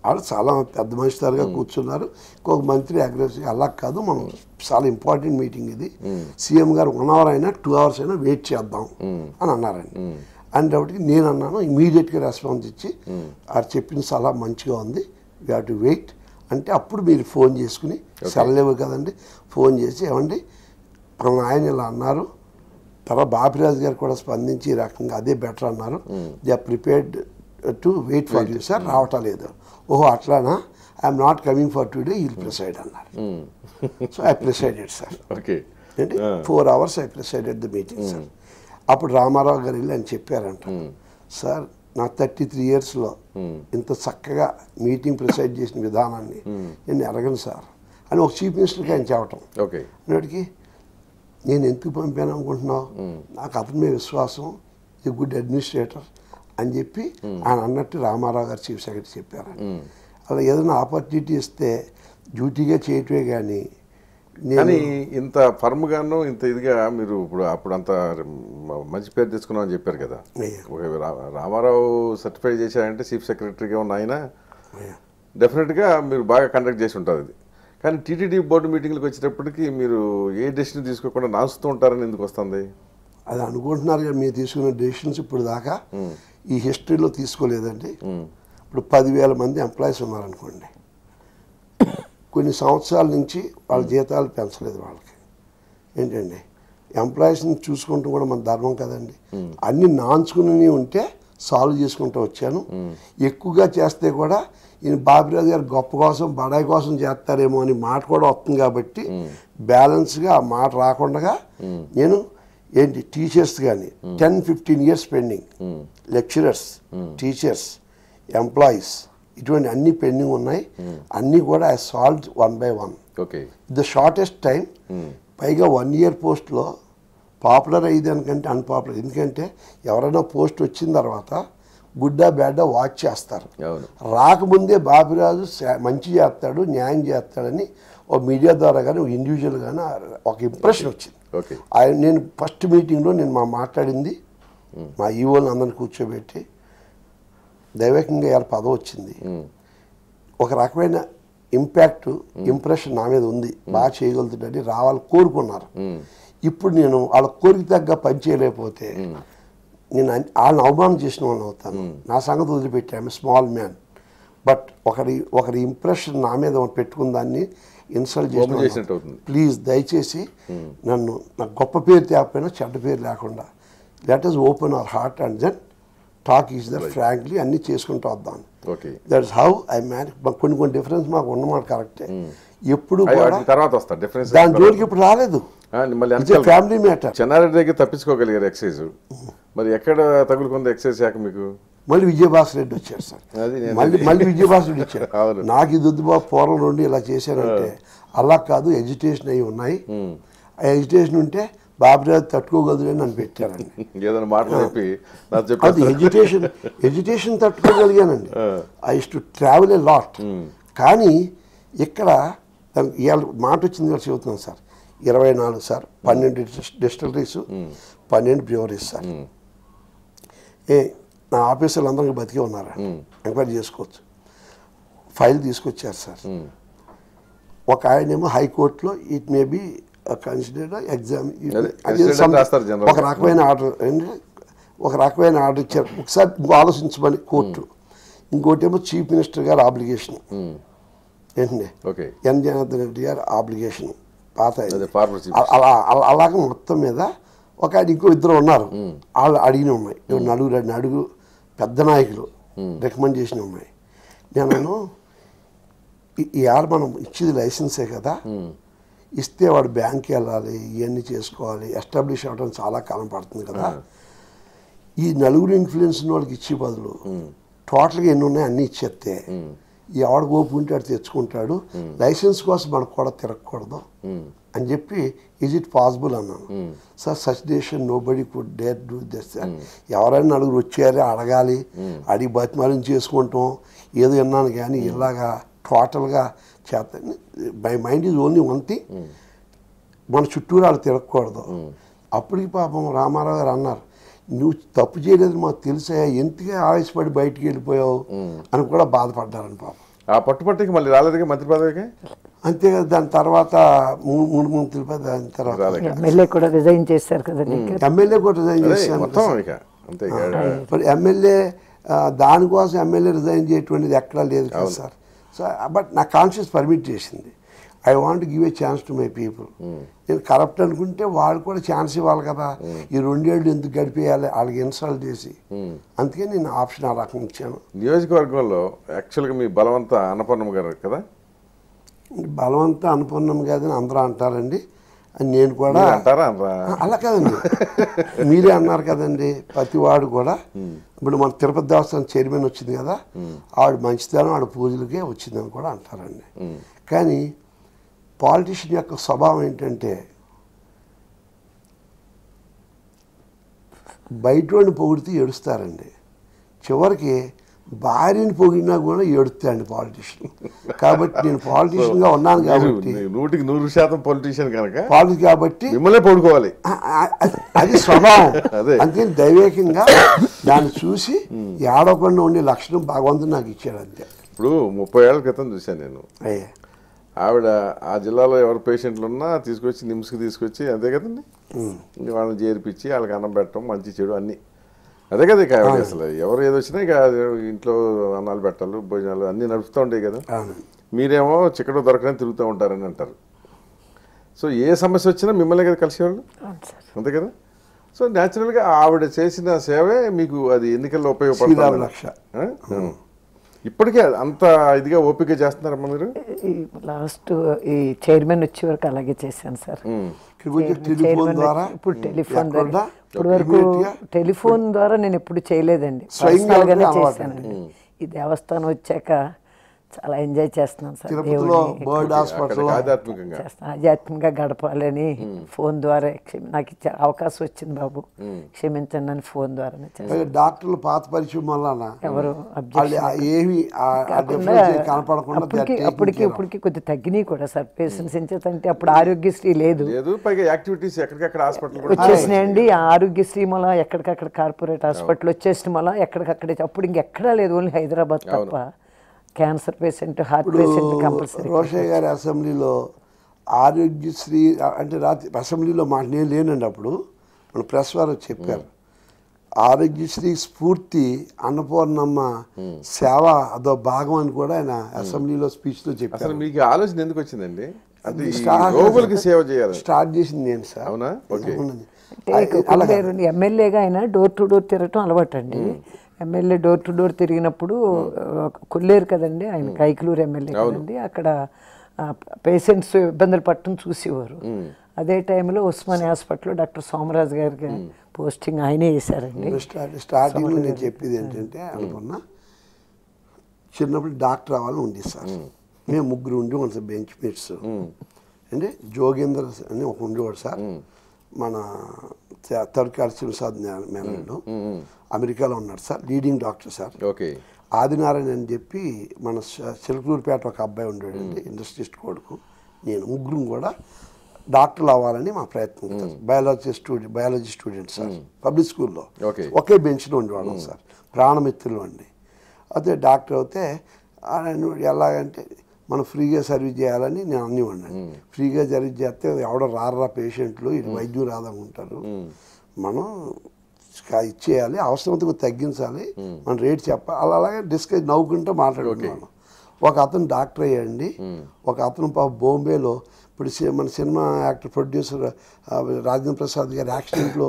వాళ్ళు చాలా పెద్ద మనిషిదారుగా కూర్చున్నారు. ఇంకొక మంత్రి అగ్రెసివ్ అలా కాదు. మనం చాలా ఇంపార్టెంట్ మీటింగ్ ఇది. సీఎం గారు వన్ అవర్ అయినా టూ అవర్స్ అయినా వెయిట్ చేద్దాం అని అన్నారండి. అనేటప్పటికి నేను అన్నాను ఇమీడియట్గా రెస్పాన్స్ ఇచ్చి అది చెప్పిన సలహా మంచిగా ఉంది వీ హ్యావ్ టు వెయిట్ అంటే అప్పుడు మీరు ఫోన్ చేసుకుని సెలవు కదండి ఫోన్ చేసి ఏమండి? మన ఆయన ఇలా అన్నారు. తర్వాత బాపిరాజు గారు కూడా స్పందించి ఈ రకంగా అదే బెటర్ అన్నారు. They are prepared to wait for you sir రావటం లేదు ఓహో అట్లానా? I'm not coming for today ఈ ప్రిసైడ్ అన్నారు. So I presided sir okay four hours I presided the meeting sir అప్పుడు రామారావు గారు వెళ్ళి అని చెప్పారంట సార్ నా థర్టీ త్రీ ఇయర్స్లో ఇంత చక్కగా మీటింగ్ ప్రిసైడ్ చేసిన విధానాన్ని నేను ఎరగను సార్ అని ఒక చీఫ్ మినిస్టర్కి ఆయన చెప్పటం. ఓకే. అన్నటికి నేను ఎందుకు పంపాను అనుకుంటున్నావు? నాకు అతని మీద విశ్వాసం ఈ గుడ్ అడ్మినిస్ట్రేటర్ అని చెప్పి ఆయన అన్నట్టు రామారావు గారు చీఫ్ సెక్రటరీ చెప్పారు అలా ఏదైనా ఆపర్చునిటీ ఇస్తే డ్యూటీగా చేయటమే కానీ కానీ ఇంత ఫర్మ్ గాను ఇంత ఇదిగా మీరు ఇప్పుడు అప్పుడు అంత మంచి పేరు తెచ్చుకున్నాం అని చెప్పారు కదా. రామారావు సర్టిఫై చేశారంటే చీఫ్ సెక్రటరీగా ఉన్న ఆయన. డెఫినెట్గా మీరు బాగా కండక్ట్ చేసి ఉంటారు ఇది కానీ టీటీడీ బోర్డు మీటింగ్లకు వచ్చేటప్పటికి మీరు ఏ డెసిషన్ తీసుకోకుండా నాచుతూ ఉంటారని ఎందుకు వస్తుంది? అది అనుకుంటున్నారు కదా మీరు తీసుకున్న డెసిషన్స్ ఇప్పుడు దాకా ఈ హిస్టరీలో తీసుకోలేదండి. ఇప్పుడు పదివేల మంది ఎంప్లాయీస్ ఉన్నారనుకోండి. కొన్ని సంవత్సరాల నుంచి వాళ్ళ జీతాలు పెంచలేదు వాళ్ళకి. ఏంటండి? ఎంప్లాయీస్ని చూసుకుంటూ కూడా మన ధర్మం కదండి. అన్ని నాంచుకుని ఉంటే సాల్వ్ చేసుకుంటూ వచ్చాను. ఎక్కువగా చేస్తే కూడా ఈయన బాబిరాజు గారు గొప్ప కోసం బడాయి కోసం చేస్తారేమో అని మాట కూడా వస్తుంది కాబట్టి బ్యాలెన్స్గా ఆ మాట రాకుండా నేను ఏంటి టీచర్స్ కానీ ten fifteen years pending lecturers teachers employees ఇటువంటి అన్ని పెండింగ్ ఉన్నాయి. అన్నీ కూడా I solve one by one okay. The shortest time పైగా వన్ ఇయర్ పోస్ట్లో పాపులర్ అయ్యేదానికంటే అన్పాపులర్ ఎందుకంటే ఎవరైనా పోస్ట్ వచ్చిన తర్వాత గుడ్డా బ్యాడ్డా వాచ్ చేస్తారు. రాకముందే బాబిరాజు మంచి చేస్తాడు న్యాయం చేస్తాడని ఓ మీడియా ద్వారా కానీ ఒక ఇండివిజువల్ కానీ ఒక ఇంప్రెషన్ వచ్చింది. ఓకే. ఆయన నేను ఫస్ట్ మీటింగ్లో నేను మా మాట్లాడింది. మా ఈవోని అందరిని కూర్చోబెట్టి దైవకంగా ఇలా పదవి వచ్చింది. ఒక రకమైన ఇంపాక్ట్ ఇంప్రెషన్ నా మీద ఉంది. బాగా చేయగలుగుతాడని రావాలి కోరుకున్నారు. ఇప్పుడు నేను వాళ్ళ కోరిక తగ్గ పని చేయలేకపోతే నేను వాళ్ళని అవమానం చేసిన వాళ్ళని అవుతాను. నా సంగతి వదిలిపెట్టి ఆమె స్మాల్ మ్యాన్. బట్ ఒకరి ఒకరి ఇంప్రెషన్ నా మీద పెట్టుకున్న దాన్ని ఇన్సల్ట్ అవుతుంది. ప్లీజ్ దయచేసి నన్ను నాకు గొప్ప పేరు తేకపోయినా చెడ్డ పేరు లేకుండా let us open our heart and then talk is the frankly అన్నీ చేసుకుంటూ వద్దాం. Okay that's how I man కొన్ని కొన్ని డిఫరెన్స్ మాకు ఉన్నమాట కరెక్టే ఎప్పుడు కూడా వాటి తర్వాత వస్తా. డిఫరెన్స్ దాని జోలికి ఇప్పుడు రాలేదు. ఫ్యామిలీ మ్యాటర్ చెన్నారెడ్డి దగ్గర తప్పించుకోగలిగారు ఎక్సైజ్ మరి ఎక్కడ తగులుకుంది ఎక్సైజ్ శాఖ మీకు? మళ్ళీ విజయభాస్కర్ రెడ్డి వచ్చారు సార్. మళ్ళీ మళ్ళీ విజయభాస్కర్ రెడ్డి వచ్చారు. అవును. నాకు ఇది వద్దు బాబు పూర్వం నుండి ఇలా చేశారంటే అలా కాదు ఎడ్యుటేషన్ అయి ఉన్నాయి. ఆ ఎడ్యుటేషన్ ఉంటే బాబురాజు తట్టుకోగలదు అని నన్ను పెట్టారండి. ఏదైనా మాటలు చెప్పి అది ఎడ్యుటేషన్ ఎడ్యుటేషన్ తట్టుకోగలిగానండి. I to travel a lot కానీ ఇక్కడ ఇవాళ మాట వచ్చింది కూడా చెబుతున్నాను సార్. ఇరవై నాలుగు సార్ పన్నెండు డిస్టిలరీస్ పన్నెండు బ్యూరీస్ సార్. ఏ నా ఆఫీసర్లు అందరికీ బతికే ఉన్నారా? ఎంక్వైరీ చేసుకోవచ్చు. ఫైల్ తీసుకొచ్చారు సార్. ఒక ఆయనేమో హైకోర్టులో it may be considered exam ఒక రకమైన ఆర్డర్ ఏంటంటే ఒక రకమైన ఆర్డర్ ఇచ్చారు. ఒకసారి ఆలోచించమని కోర్టు. ఇంకోటి ఏమో చీఫ్ మినిస్టర్ గారు ఆబ్లిగేషన్. ఏంటండి? ఓకే ఎన్ జనార్దన్ రెడ్డి గారు ఆబ్లిగేషన్. పాత అలా అలా- అలాగే మొత్తం మీద ఒక ఆయన ఇంకో ఇద్దరు ఉన్నారు. వాళ్ళు అడిగిన ఉన్నాయి. నలుగురు అడుగు పెద్ద నాయకులు రికమెండ్ చేసిన ఉన్నాయి. నేను ఈ- ఈ ఆడ మనం ఇచ్చేది లైసెన్సే కదా. ఇస్తే వాడు బ్యాంక్కి వెళ్ళాలి ఇవన్నీ చేసుకోవాలి ఎస్టాబ్లిష్ అవ్వడం చాలా కాలం పడుతుంది కదా. ఈ నలుగురు ఇన్ఫ్లుయెన్స్ వాళ్ళకి ఇచ్చే బదులు టోటల్గా ఎన్ని ఉన్నాయి అన్నీ ఇచ్చేస్తే ఎవడు ఓపు ఉంటే అటు తెచ్చుకుంటాడు. లైసెన్స్ కోసం మనకు కూడా తిరగకూడదు. అని చెప్పి ఈజ్ ఇట్ పాసిబుల్ అన్నాను. Sir such డేషన్ nobody could dare do this. ఎవరైనా నలుగురు వచ్చారే అడగాలి. అడిగి బతిమాలని చేసుకుంటాం. ఏదో విన్నాను కానీ ఇలాగా టోటల్గా చేత my mind is only one thing మన చుట్టూరు వాళ్ళు తిరగకూడదు అప్పటికి పాపం రామారావు గారు అన్నారు నువ్వు తప్పు చేయలేదు మాకు తెలుసా ఎందుకే ఆవేశపడి బయటికి వెళ్ళిపోయావు? అని కూడా బాధపడ్డారని పాపం. ఆ పట్టుపట్టికి మళ్ళీ రాలేదుగా మంత్రి పదవికి? అంతేకాదు దాని తర్వాత మూడు మూడు మంత్రుల పై దాని తర్వాత. ఎమ్మెల్యే కూడా రిజైన్ చేశారు కదండి ఎమ్మెల్యే కూడా రిజైన్ ఇక. మరి ఎమ్మెల్యే దానికోసం ఎమ్మెల్యే రిజైన్ చేయటువంటిది ఎక్కడా లేదు కదా సార్. సో బట్ నా కాన్షియస్ పర్మిట్ చేసింది. I want give a chance to my people నేను కరప్ట్ అనుకుంటే వాళ్ళు కూడా ఛాన్స్ ఇవ్వాలి కదా. ఈ రెండేళ్ళు ఎందుకు గడిపేయాలి? వాళ్ళకి ఇన్స్టాల్ చేసి. అందుకే నేను ఆప్షన్ ఆ రకం ఇచ్చాను. నియోజకవర్గంలో యాక్చువల్గా మీ బలవంత అన్నపూర్ణమ్మ గారు కదా? బలవంత అనుపన్నం కాదని అందరూ అంటారండి. అని నేను కూడా అలా కాదండి. మీరే అన్నారు కదండి ప్రతివాడు కూడా. ఇప్పుడు మన తిరుపతి దేవస్థానం చైర్మన్ వచ్చింది కదా ఆవిడ మంచితనం ఆవిడ పూజలకే వచ్చిందని కూడా అంటారండి. కానీ పాలిటిషియన్ యొక్క స్వభావం ఏంటంటే బయటోడిని పొగిడితే ఏడుస్తారండి. చివరికి భార్యని పొగిడినా కూడా ఏడుస్తాయండి పాలిటిషియన్ కాబట్టి నేను పాలిటిషియన్గా ఉన్నాను కాబట్టి నూటికి నూరు శాతం పొలిటీషియన్ కనుక పాలిటిక్స్ కాబట్టి మిమ్మల్నే పడుకోవాలి. అది- స్వభావం. అదే. అందుకని దైవేకంగా దాన్ని చూసి ఏడవకుండా ఉండే లక్షణం భగవంతుడు నాకు ఇచ్చాడు అంతే. ఇప్పుడు ముప్పై ఏళ్ళ క్రితం చూశాను నేను. అయ్యే ఆవిడ ఆ జిల్లాలో ఎవరు పేషెంట్లు ఉన్నా తీసుకొచ్చి నిమ్స్కి తీసుకొచ్చి అంతే కదండి. ఇంక వాళ్ళని చేర్పించి వాళ్ళకి అన్నం పెట్టడం మంచి చెడు అన్నీ. అదే కదా ఇక ఆవిడ అసలు ఎవరు ఏది వచ్చినా ఇక ఇంట్లో అన్నాలు పెట్టాలి భోజనాలు అన్నీ నడుస్తూ ఉంటాయి కదా. మీరేమో చిక్కడు దొరకని తిరుగుతూ ఉంటారని అంటారు. సో ఏ సమస్య వచ్చినా మిమ్మల్ని కదా కలిసేవాళ్ళు? అంతే కదా? సో న్యాచురల్గా ఆవిడ చేసిన సేవే మీకు అది ఎన్నికల్లో ఉపయోగపడుతుంది. రక్ష ఆ? ఇప్పటికే అంత ఇదిగా ఓపిక చేస్తున్నారమ్మా మీరు? లాస్ట్ ఈ చైర్మన్ వచ్చే వరకు అలాగే చేశాను సార్. ఇప్పుడు టెలిఫోన్ ద్వారా ఇప్పుడు వరకు టెలిఫోన్ ద్వారా నేను ఎప్పుడు చేయలేదండి. చేశానండి. ఈ దేవస్థానం వచ్చాక చాలా ఎంజాయ్ చేస్తున్నాను సార్. తిరుపతిలో బర్డ్ హాస్పిటల్ ఆధ్యాత్మికంగా. చేస్తాను ఆధ్యాత్మికంగా గడపాలని ఫోన్ ద్వారా క్షమి నాకు అవకాశం వచ్చింది బాబు. క్షమించండి అని ఫోన్ ద్వారానే చేస్తాను. డాక్టర్లు పాత పరిచయం వల్ల ఎవరు ఏమి కనపడకుండా అప్పటికి. ఇప్పటికి కొద్దిగా తగ్గినాయి కూడా సార్. పేషెంట్స్ ఎంచేతంటే అప్పుడు ఆరోగ్యశ్రీ లేదు. లేదు పైగా యాక్టివిటీస్ ఎక్కడికక్కడ హాస్పిటల్ కూడా వచ్చేసినాయండి. ఆ ఆరోగ్యశ్రీ మూల ఎక్కడికక్కడ కార్పొరేట్ హాస్పిటల్ వచ్చేసిన మూల ఎక్కడికక్కడే అప్పుడు ఇంకెక్కడా లేదు ఓన్లీ హైదరాబాద్ తప్ప. Cancer patient heart patient compulsory. Rosaiah గారి అసెంబ్లీలో ఆరోగ్యశ్రీ అంటే రాత్రి అసెంబ్లీలో మాట నేను లేనండి అప్పుడు మన ప్రెస్ వారు చెప్పారు. ఆరోగ్యశ్రీ స్ఫూర్తి అన్నపూర్ణమ్మ సేవ అదో భాగం అని కూడా ఆయన అసెంబ్లీలో స్పీచ్లో అసలు చెప్పారు మీకు ఆలోచన ఎందుకు వచ్చిందండి? రోగులకి సేవ చేయాలి. స్టార్ట్ చేసింది నేను సార్. అవునా? ఎమ్మెల్యేగా ఆయన డోర్ టు డోర్ తిరగటం అలవాటు అండి ఎమ్మెల్యే డోర్ టు డోర్ తిరిగినప్పుడు ఆ, కొల్లేరు కదండి ఆయన కైకలూరు ఎమ్మెల్యే కదండి. అక్కడ పేషెంట్స్ ఇబ్బందులు పట్టడం చూసేవారు. అదే టైంలో ఉస్మానియా హాస్పిటల్లో డాక్టర్ సోమరాజు గారికి పోస్టింగ్ ఆయనే వేశారండి స్టార్ట్ స్టార్టింగ్లో నేను చెప్పేది ఏంటంటే అనుకున్నా చిన్నప్పుడు డాక్టర్ అవ్వాలని ఉంది సార్. మేము ముగ్గురు ఉండి మన బెంచ్ మేట్స్. అంటే జోగేంద్ర అని ఒక ఉండేవాడు సార్. మన తరకాల శివసాద్ మేనల్డ్ అమెరికాలో ఉన్నాడు sir leading doctor sir. Okay. Adinarayana అని చెప్పి మన చిలకలూరుపేట ఒక అబ్బాయి ఉండేవాడండి ఇండస్ట్రిస్ట్ కొడుకు. నేను ముగ్గురు కూడా డాక్టర్లు అవ్వాలని మా ప్రయత్నం sir. Biology student biology student sir. Public స్కూల్లో. ఒకే బెంచ్లో ఉండేవాళ్ళం సార్. ప్రాణమిత్రులు అండి. అదే డాక్టర్ అయితే ఎలాగంటే మనం ఫ్రీగా సర్వీస్ చేయాలని నేను అన్నివ్వండి. ఫ్రీగా సర్వీస్ చేస్తే ఎవడో రారా పేషెంట్లు ఇది వైద్యం రాదనుకుంటారు. మనం ఇచ్చేయాలి అవసరమైతే తగ్గించాలి మన రేట్ చెప్పాలి. అలా అలాగే డిస్కస్ నవ్వుకుంటూ మాట్లాడుకున్నాను ఒక అతను డాక్టర్ అయ్యండి ఒక అతను పాప బాంబేలో ఇప్పుడు మన cinema actor producer Rajendra Prasad గారి యాక్సిడెంట్లో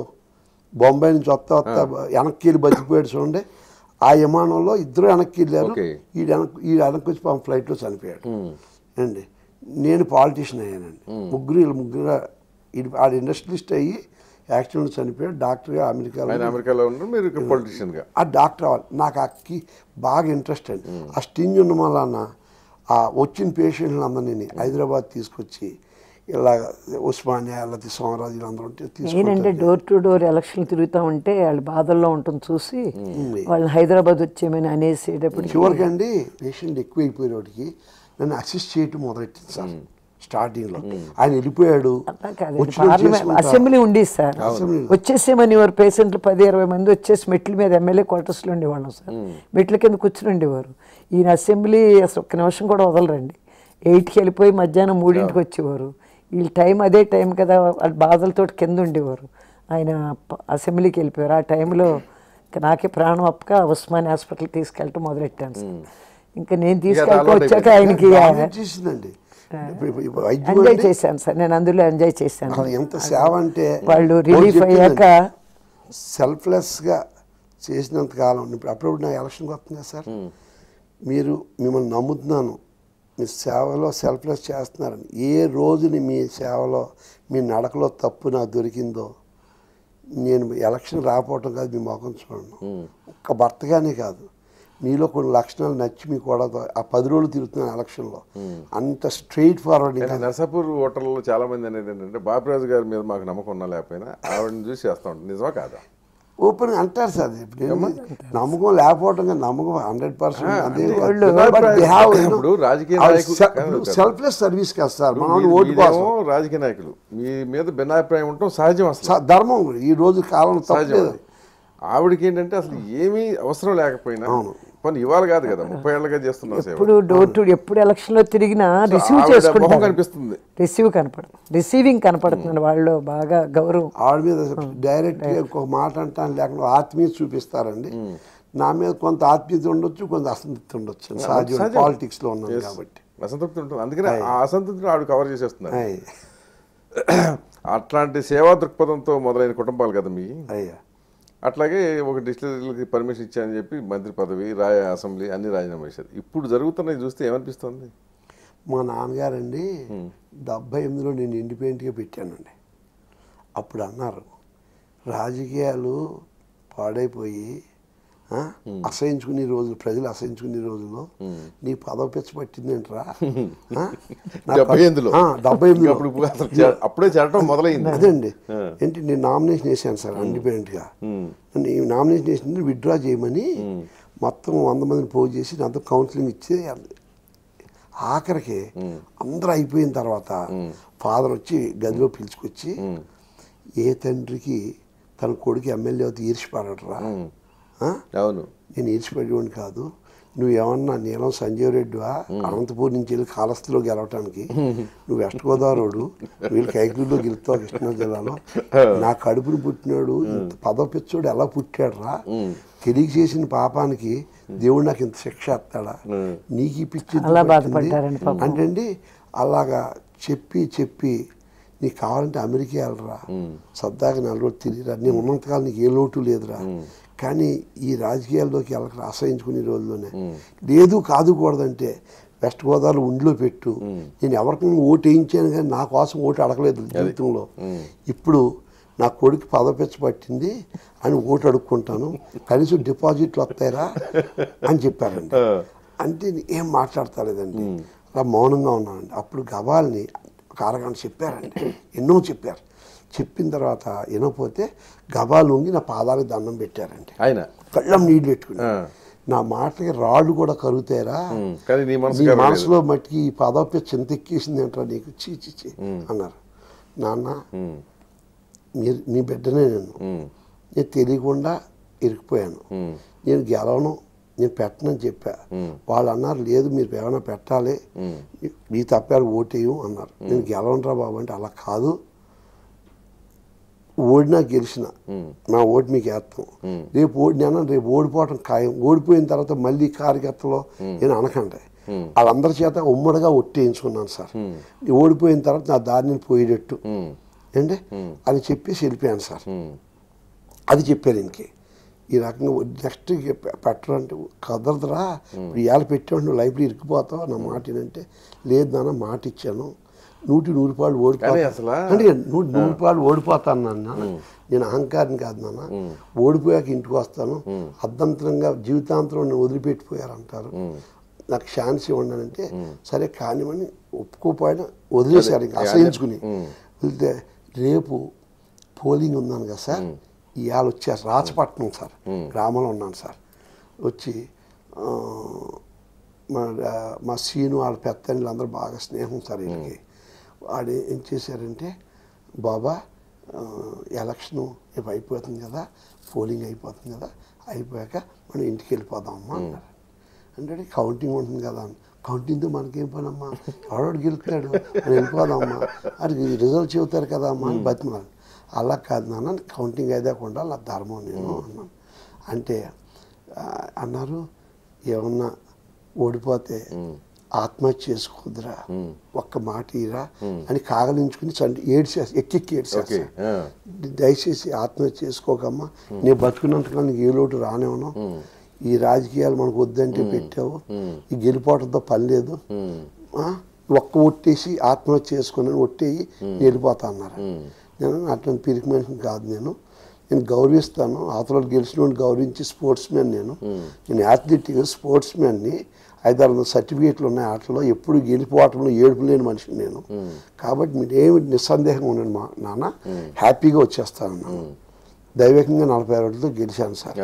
బొంబాయి నుంచి వస్తా వస్తా వెనక్కి వెళ్ళి బతికిపోయాడు చూడండి. ఆ విమానంలో ఇద్దరు వెనక్కి వెళ్ళారు. ఈ వెనక్కి ఈ వెనక్కి వచ్చి పాపం ఫ్లైట్లో చనిపోయాడు. అండి. నేను పాలిటీషియన్ అయ్యానండి. ముగ్గురు వీళ్ళు ముగ్గురు ఆడ ఇండస్ట్రియలిస్ట్ అయ్యి యాక్సిడెంట్ చనిపోయాడు. డాక్టర్గా అమెరికాలో అమెరికాలో మీరు పొలిటీషియన్గా. ఆ డాక్టర్ అవ్వాలి. నాకు అక్కి బాగా ఇంట్రెస్ట్ అండి. ఆ స్టింగ్ ఉన్న వలన ఆ వచ్చిన పేషెంట్లు అందరినీ హైదరాబాద్ తీసుకొచ్చి ఇలా ఉస్మానియా సోమరాజు వీళ్ళందరూ తీసుకుంటే డోర్ టు డోర్ ఎలక్షన్లు తిరుగుతూ ఉంటే వాళ్ళు బాధల్లో ఉంటుంది చూసి వాళ్ళని హైదరాబాద్ వచ్చేయమని అనేసేటప్పుడు చివరికి అండి పేషెంట్ ఎక్కువ అయిపోయేవాడికి నన్ను అసిస్ట్ చేయటం మొదలెట్టింది సార్ స్టార్టింగ్లో ఆయన వెళ్ళిపోయాడు. అసెంబ్లీ ఉండేది సార్. వచ్చేసేమని వారు పేషెంట్లు పది ఇరవై మంది వచ్చేసి మెట్ల మీద ఎమ్మెల్యే క్వార్టర్స్లో ఉండేవాళ్ళం సార్. మెట్ల కింద కూర్చుని ఉండేవారు. ఈయన అసెంబ్లీ అసలు ఒక్క నిమిషం కూడా వదలరండి. ఎయిట్కి వెళ్ళిపోయి మధ్యాహ్నం మూడింటికి వచ్చేవారు. వీళ్ళ టైం అదే టైం కదా వాళ్ళ బాధలతో కింద ఉండేవారు. ఆయన అసెంబ్లీకి వెళ్ళిపోయారు. ఆ టైంలో ఇంకా నాకే ప్రాణం అప్పక ఉస్మాని హాస్పిటల్కి తీసుకెళ్ళటం మొదలెట్టాను సార్. ఇంకా నేను తీసుకెళ్ళి వచ్చాక. ఆయనకి ఎంజాయ్ చేశాను సార్. నేను అందులో ఎంజాయ్ చేశాను. ఎంత సేవ అంటే వాళ్ళు రిలీఫ్. అయ్యాక సెల్ఫ్లెస్గా చేసినంత కాలం. ఇప్పుడు అప్పుడప్పుడు నా ఎలక్షన్కి వస్తుంది సార్? మీరు మిమ్మల్ని నమ్ముతున్నాను. మీ సేవలో సెల్ఫ్లెస్ చేస్తున్నారని. ఏ రోజుని మీ సేవలో మీ నడకలో తప్పు నాకు దొరికిందో నేను ఎలక్షన్ రాకపోవటం కాదు మీ ముఖం చూడను. ఒక్క భర్తగానే కాదు. మీలో కొన్ని లక్షణాలు నచ్చి మీకు కూడా ఆ పది రోజులు తిరుగుతున్నాను ఎలక్షన్లో. అంత స్ట్రైట్ ఫార్వర్డింగ్ కానీ నర్సాపూర్ హోటల్లో చాలా మంది అనేది ఏంటంటే బాపిరాజు గారి మీద మాకు నమ్మకం ఉన్నా లేకపోయినా ఆవిడని చూసి చేస్తా ఉంటాం నిజమా కాదా? ఓపెన్ అంటారు సార్. ఇప్పుడు? నమ్మకం లేకపోవటం కానీ నమ్మకం హండ్రెడ్ పర్సెంట్ అదే వాళ్ళు ఇప్పుడు రాజకీయ నాయకులు కాదు కదా. సెల్ఫ్లెస్ సర్వీస్ కదా సార్ ఇప్పుడు మామూలు మీ- ఓటు కోసం. రాజకీయ నాయకులు. మీ మీద భిన్నాభిప్రాయం ఉండటం సహజం ధర్మం ఈ రోజు కాలం సహజం. ఆవిడకి ఏంటంటే అసలు ఏమీ అవసరం లేకపోయినా అవును. పని ఇవాళ కాదు కదా ముప్పై ఏళ్ళగా చేస్తున్నా సేవ. ఎప్పుడు డోర్ టు ఎప్పుడు ఎలక్షన్లో తిరిగినా రిసీవ్ చేసుకుంటారు. కనిపిస్తుంది. రిసీవ్ కనపడుతుంది రిసీవింగ్ కనపడుతుంది. వాళ్ళు బాగా గౌరవం. ఆవిడ మీద డైరెక్ట్ ఇంకొక మాట అంటాను లేకుండా ఆత్మీయత చూపిస్తారండి. నా మీద కొంత ఆత్మీయత ఉండొచ్చు కొంత అసంతృప్తి ఉండొచ్చు. సహజం. పాలిటిక్స్లో ఉన్నాను. కాబట్టి. అసంతృప్తి ఉంటుంది. అందుకని ఆ అసంతృప్తిని ఆవిడ కవర్ చేసేస్తున్నారు. అయ్య అట్లాంటి సేవా దృక్పథంతో మొదలైన కుటుంబాలు కదా మీ? అయ్యా అట్లాగే ఒక డిస్టిలరీకి పర్మిషన్ ఇచ్చానని చెప్పి మంత్రి పదవి రాయ అసెంబ్లీ అన్ని రాజీనామా చేశారు. ఇప్పుడు జరుగుతున్నది చూస్తే ఏమనిపిస్తుంది? మా నాన్నగారండి డెబ్బై ఎనిమిదిలో నేను ఇండిపెండెంట్గా పెట్టానండి. అప్పుడు అన్నారు రాజకీయాలు పాడైపోయి అసహించుకునే రోజులు ప్రజలు అసహించుకునే రోజుల్లో నీ పదవి పిచ్చ పట్టిందేంట్రా? డెబ్బై ఎనిమిదిలో డెబ్బై ఎనిమిదిలో అప్పుడు అసలు చే- అప్పుడే చేరటం మొదలైంది. అదండి ఏంటి నేను నామినేషన్ వేసాను సార్ ఇండిపెండెంట్గా ఈ నామినేషన్ వేసిన విత్డ్రా చేయమని మొత్తం వంద మందిని పోజ్ చేసి నాతో కౌన్సిలింగ్ ఇచ్చి ఆఖరికి అందరూ అయిపోయిన తర్వాత ఫాదర్ వచ్చి గదిలో పిలుచుకొచ్చి ఏ తండ్రికి తన కొడుకు ఎమ్మెల్యే అవుతే ఈర్చిపడటరా ఆ? అవును. నేను ఈర్చిపడేవాడిని కాదు. నువ్వేమన్నా నీలం సంజీవ్ రెడ్డివా అనంతపూర్ నుంచి వెళ్ళి కాలస్థలో గెలవటానికి నువ్వు వెస్ట్ గోదావరి వీళ్ళు కైకూరులో గెలుస్తావు కృష్ణా జిల్లాలో. నా కడుపును పుట్టినాడు ఇంత పదపిచ్చోడు ఎలా పుట్టాడురా? తెలియ చేసిన పాపానికి దేవుడు నాకు ఇంత శిక్ష ఇస్తాడా? నీకు ఈ పిచ్చి. అంటే అండి అలాగా చెప్పి చెప్పి నీకు కావాలంటే అమెరికా వెళ్ళరా? సరదాగా నలుగురు తిరిగిరా. నీ ఉన్నంతకాలం నీకు ఏ లోటు లేదురా. కానీ ఈ రాజకీయాల్లోకి వెళ్ళక ఆశ్రయించుకునే రోజుల్లోనే లేదు కాదు కూడదంటే వెస్ట్ గోదావరి ఉండిలో పెట్టు. నేను ఎవరికి ఓటు వేయించాను కానీ నా కోసం ఓటు అడగలేదు జీవితంలో. ఇప్పుడు నా కొడుకు పదపెచ్చ పట్టింది అని ఓటు అడుక్కుంటాను. కనీసం డిపాజిట్లు వస్తాయిరా అని చెప్పారండి. అంటే ఏం మాట్లాడతలేదండి. అలా మౌనంగా ఉన్నానండి. అప్పుడు గవాల్ని ఒక అరగంట చెప్పారండి. ఎన్నో చెప్పారు. చెప్పిన తర్వాత వినకపోతే గబాలు ఉంగి నా పాదాలకు దండం పెట్టారండి ఆయన. కళ్ళం నీళ్ళు పెట్టుకుని. నా మాటకి రాళ్ళు కూడా కానీ నీ. మనసులో మట్టికి ఈ పదవి చింత ఎక్కేసింది అంటారా నీకు? చీ చీ చీ అన్నారు. నాన్న మీరు నీ బిడ్డనే నేను. నేను తెలియకుండా ఇరికిపోయాను. నేను గెలవను నేను పెట్టనని చెప్పా. వాళ్ళు అన్నారు లేదు మీరు ఏమైనా పెట్టాలి. మీ తప్పారు ఓటేయం అన్నారు. నేను గెలవనరా బాబు అంటే అలా కాదు. ఓడినా గెలిచిన నా ఓటు మీకు వేస్తాం. రేపు ఓడినా రేపు ఓడిపోవటం ఖాయం. ఓడిపోయిన తర్వాత మళ్ళీ కార్యకర్తలో నేను అనకండి. వాళ్ళందరి చేత ఉమ్మడిగా ఒట్టేయించుకున్నాను సార్. ఓడిపోయిన తర్వాత నా దారిని పోయేటట్టు. ఏంటి? అని చెప్పేసి వెళ్ళిపోయాను సార్. అది చెప్పారు ఇంకే. ఈ రకంగా నెక్స్ట్ పెట్టరంటే కదలదురా. ఇప్పుడు ఇవాళ పెట్టాడు లైబ్రరీ ఇరికిపోతావు నా మాట ఏంటంటే లేదు నాన్న మాట ఇచ్చాను. నూటి నూరు పాలు కానీ ఓడిపోతా అసలా? అంటే నూటి నూరు పాలు ఓడిపోతాను నాన్న. నేను అహంకారం కాదు నాన్న. ఓడిపోయాక ఇంటికి వస్తాను. అర్ధంతరంగా జీవితాంతరం నన్ను వదిలిపెట్టిపోయారంటారు. నాకు ఛాన్స్ ఇవ్వండి సరే కానివ్వని ఒప్పుకోపోయినా వదిలేశారు ఇంకా అసహించుకుని. వెళ్తే రేపు పోలింగ్ ఉన్నాను కదా సార్ ఇవాళ వచ్చారు రాచపట్నం సార్ గ్రామంలో ఉన్నాను సార్. వచ్చి మా మా సీను వాళ్ళ పెద్దని అందరూ బాగా స్నేహం సార్ వీళ్ళకి. వాడు ఏం చేశారంటే బాబా ఎలక్షను రేపు అయిపోతుంది కదా పోలింగ్ అయిపోతుంది కదా అయిపోయాక మనం ఇంటికి వెళ్ళిపోదామమ్మా అన్నారు అంటే కౌంటింగ్ ఉంటుంది కదా అని కౌంటింగ్తో మనకేం పనమ్మా? ఎవడోడు గెలుస్తాడు మనం వెళ్ళిపోదామమ్మా అది రిజల్ట్ చెబుతారు కదా అమ్మా అని బతిమలాడు. అలా కాదు నాన్న కౌంటింగ్ అయ్యాకుండా అలా ధర్మం నేను అన్నాను. అంటే అన్నారు ఏమన్నా ఓడిపోతే ఆత్మహత్య చేసుకోద్దురా ఒక్క మాట ఇరా అని కాగలించుకుని చండి ఏడ్చేసి ఎక్కెక్కి ఏడ్చేసి దయచేసి ఆత్మహత్య చేసుకోకమ్మా. నేను బతుకున్నంతగా నీకు ఏ లోటు రానివ్వను ఈ రాజకీయాలు మనకు వద్దంటే పెట్టావు. ఈ గెలిపోవడంతో పని లేదు. ఒక్క ఒట్టేసి ఆత్మహత్య చేసుకుని ఒట్టేయి వెళ్ళిపోతా అన్నారు. నేను అటువంటి పిరికి మనిషిని కాదు నేను. నేను గౌరవిస్తాను. అవతల గెలిచిన గౌరవించి స్పోర్ట్స్ మ్యాన్ నేను. నేను అథ్లెటిక్ స్పోర్ట్స్ మ్యాన్ని ఐదారు వందల సర్టిఫికేట్లు ఉన్నాయి ఆటలో ఎప్పుడు గెలిపోవటంలో ఏడుపు లేని మనిషిని నేను. కాబట్టి మీరు ఏమి నిస్సందేహంగా ఉండండి మా నాన్న హ్యాపీగా వచ్చేస్తాను అన్నాను దైవికంగా నలభై ఆరు ఓట్లతో గెలిచాను సార్.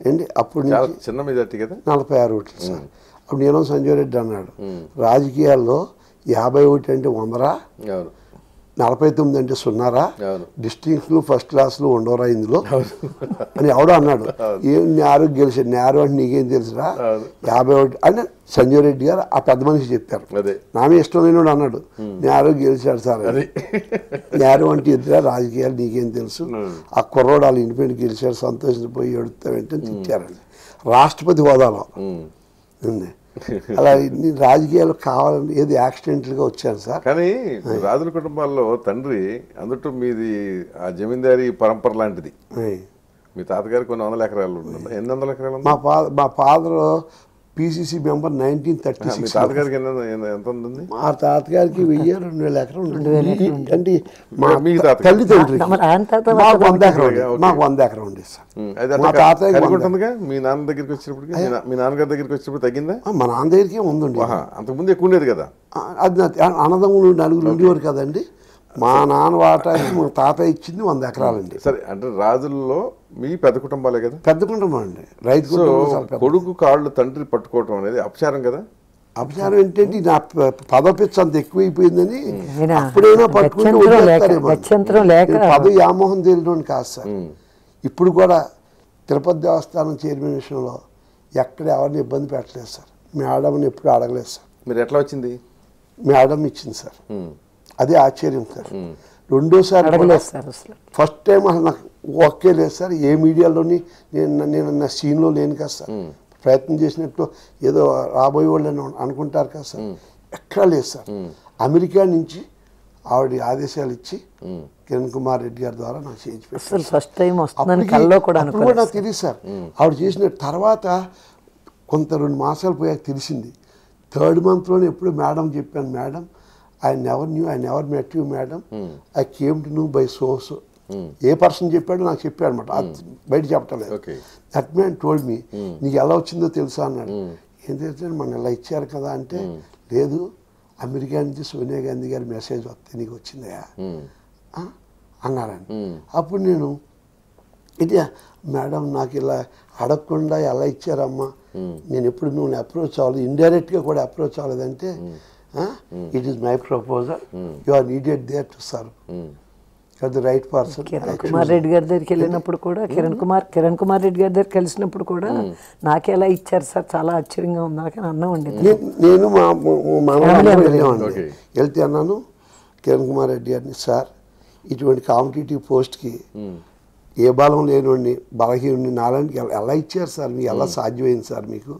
ఏంటి? అప్పుడు చిన్న నలభై ఆరు ఓట్లు సార్. అప్పుడు నీలం సంజయ్ రెడ్డి అన్నాడు రాజకీయాల్లో యాభై ఒకటి అంటే వందరా? నలభై తొమ్మిది అంటే సున్నారా. డిస్టింక్ట్లు ఫస్ట్ క్లాస్లు ఉండవరా ఇందులో? అని ఎవడో అన్నాడు. ఏం నేరు గెలిచాడు నేరు అంటే నీకేం తెలుసురా? యాభై ఒకటి అని సంజయ్ రెడ్డి గారు ఆ పెద్ద మనిషి చెప్పారు. నామే ఇష్టం లేనివాడు అన్నాడు. నేరు గెలిచాడు సార్ అని. నేరు అంటే ఎదురా రాజకీయాలు నీకేం తెలుసు? ఆ కుర్రోడు వాళ్ళు ఇండిపెండెంట్ గెలిచాడు సంతోషిపోయి ఎడుతా వెంటనే తిట్టారండి. రాష్ట్రపతి హోదాలో. అలా ఇన్ని రాజకీయాలు కావాలని ఏది యాక్సిడెంటల్గా వచ్చాను సార్? కానీ రాజుల కుటుంబాల్లో తండ్రి అందుటూ మీది ఆ జమీందారీ పరంపర లాంటిది. మీ తాతగారు కొన్ని వందల ఎకరాలు ఎన్ని వందల ఎకరాలు మా ఫా మా father PCC member nineteen thirty మీ సిక్స్ తాతగారికి ఎంత ఉంటుంది? మా తాతగారికి వెయ్యి రెండు వేల ఎకరం ఉంటుంది. అంటే మా తాత మాకు వంద ఎకరం. మాకు వంద ఎకరం ఉండేది సార్. మా. ఉంటుందిగా? మీ నాన్న దగ్గరికి వచ్చినప్పటికి? మీ నాన్నగారి దగ్గరికి వచ్చినప్పుడు తగ్గిందా? మా నాన్న దగ్గరికి ఉందండి అంతకుముందు ఎక్కువ ఉండేది కదా? అది అన్నదమ్ములు నలుగురు ఉండేవారు కదండి. మా నాన్న వాటాకి మా తాతయ్య ఇచ్చింది వంద ఎకరాలండి. సరే అంటే రాజుల్లో మీ పెద్ద కుటుంబాలే కదా? పెద్ద కుటుంబం అండి. రైతు కుటుంబం కొడుకు కాళ్ళు తండ్రి పట్టుకోవటం అనేది అపచారం కదా? అపచారం ఏంటంటే నా పదపిచ్చ అంత ఎక్కువైపోయిందని అప్పుడైనా పట్టుకుంటే పదవి వ్యామోహం తెలియడం కాదు సార్. ఇప్పుడు కూడా తిరుపతి దేవస్థానం చైర్మన్ విషయంలో ఎక్కడ ఎవరిని ఇబ్బంది పెట్టలేదు సార్. మేడంని ఎప్పుడు అడగలేదు సార్. మీరు ఎట్లా వచ్చింది? మేడం ఇచ్చింది సార్. అదే ఆశ్చర్యం సార్. రెండోసారి ఫస్ట్ టైం అసలు నాకు ఓకే లేదు సార్. ఏ మీడియాలోని నేను నేను నా సీన్లో లేను కదా సార్. ప్రయత్నం చేసినట్టు ఏదో రాబోయే వాళ్ళు అని అనుకుంటారు కదా సార్. ఎక్కడా లేదు సార్. అమెరికా నుంచి ఆవిడ ఆదేశాలు ఇచ్చి కిరణ్ కుమార్ రెడ్డి గారి ద్వారా నాకు చేయించి ఫస్ట్ టైం కూడా నాకు తెలియదు సార్. ఆవిడ చేసిన తర్వాత కొంత రెండు మాసాలు పోయాక తెలిసింది. థర్డ్ మంత్లోనే ఎప్పుడు మేడం చెప్పాను madam I never knew I never met you madam I came to knew by source a person చెప్పాడో నాకు చెప్పాడు అనమాట బయట చెప్పటం లేదు Okay. That man told me నీకు ఎలా వచ్చిందో తెలుసా? అన్నాడు. ఏం తెలుసు మన ఇలా ఇచ్చారు కదా అంటే లేదు అమెరికా నుంచి సోనియా గాంధీ గారి మెసేజ్ వస్తే నీకు వచ్చిందయా? అన్నారండి అప్పుడు నేను ఇది మేడం నాకు ఇలా అడగకుండా ఎలా ఇచ్చారమ్మా? నేను ఎప్పుడు నువ్వు అప్రోచ్ అవ్వలేదు. ఇండైరెక్ట్గా కూడా approach అవ్వలేదంటే it is my proposal you are needed there to serve the right person Kiran Kumar Reddy గారి దగ్గరికి వెళ్ళినప్పుడు కూడా కిరణ్ కుమార్ కిరణ్ కుమార్ రెడ్డి గారి దగ్గర కలిసినప్పుడు కూడా నాకే ఎలా ఇచ్చారు సార్? చాలా ఆశ్చర్యంగా ఉంది. నాకని అన్నం ఉండేది నేను మా వెళ్ళామండి. వెళ్తే అన్నాను కిరణ్ కుమార్ రెడ్డి గారిని సార్ ఇటువంటి కాంపిటేటివ్ పోస్ట్కి ఏ బలం లేనివాడిని బలహీనుడిని నాలాంటి ఎలా- ఎలా ఇచ్చారు సార్? మీకు ఎలా సాధ్యమైంది సార్ మీకు?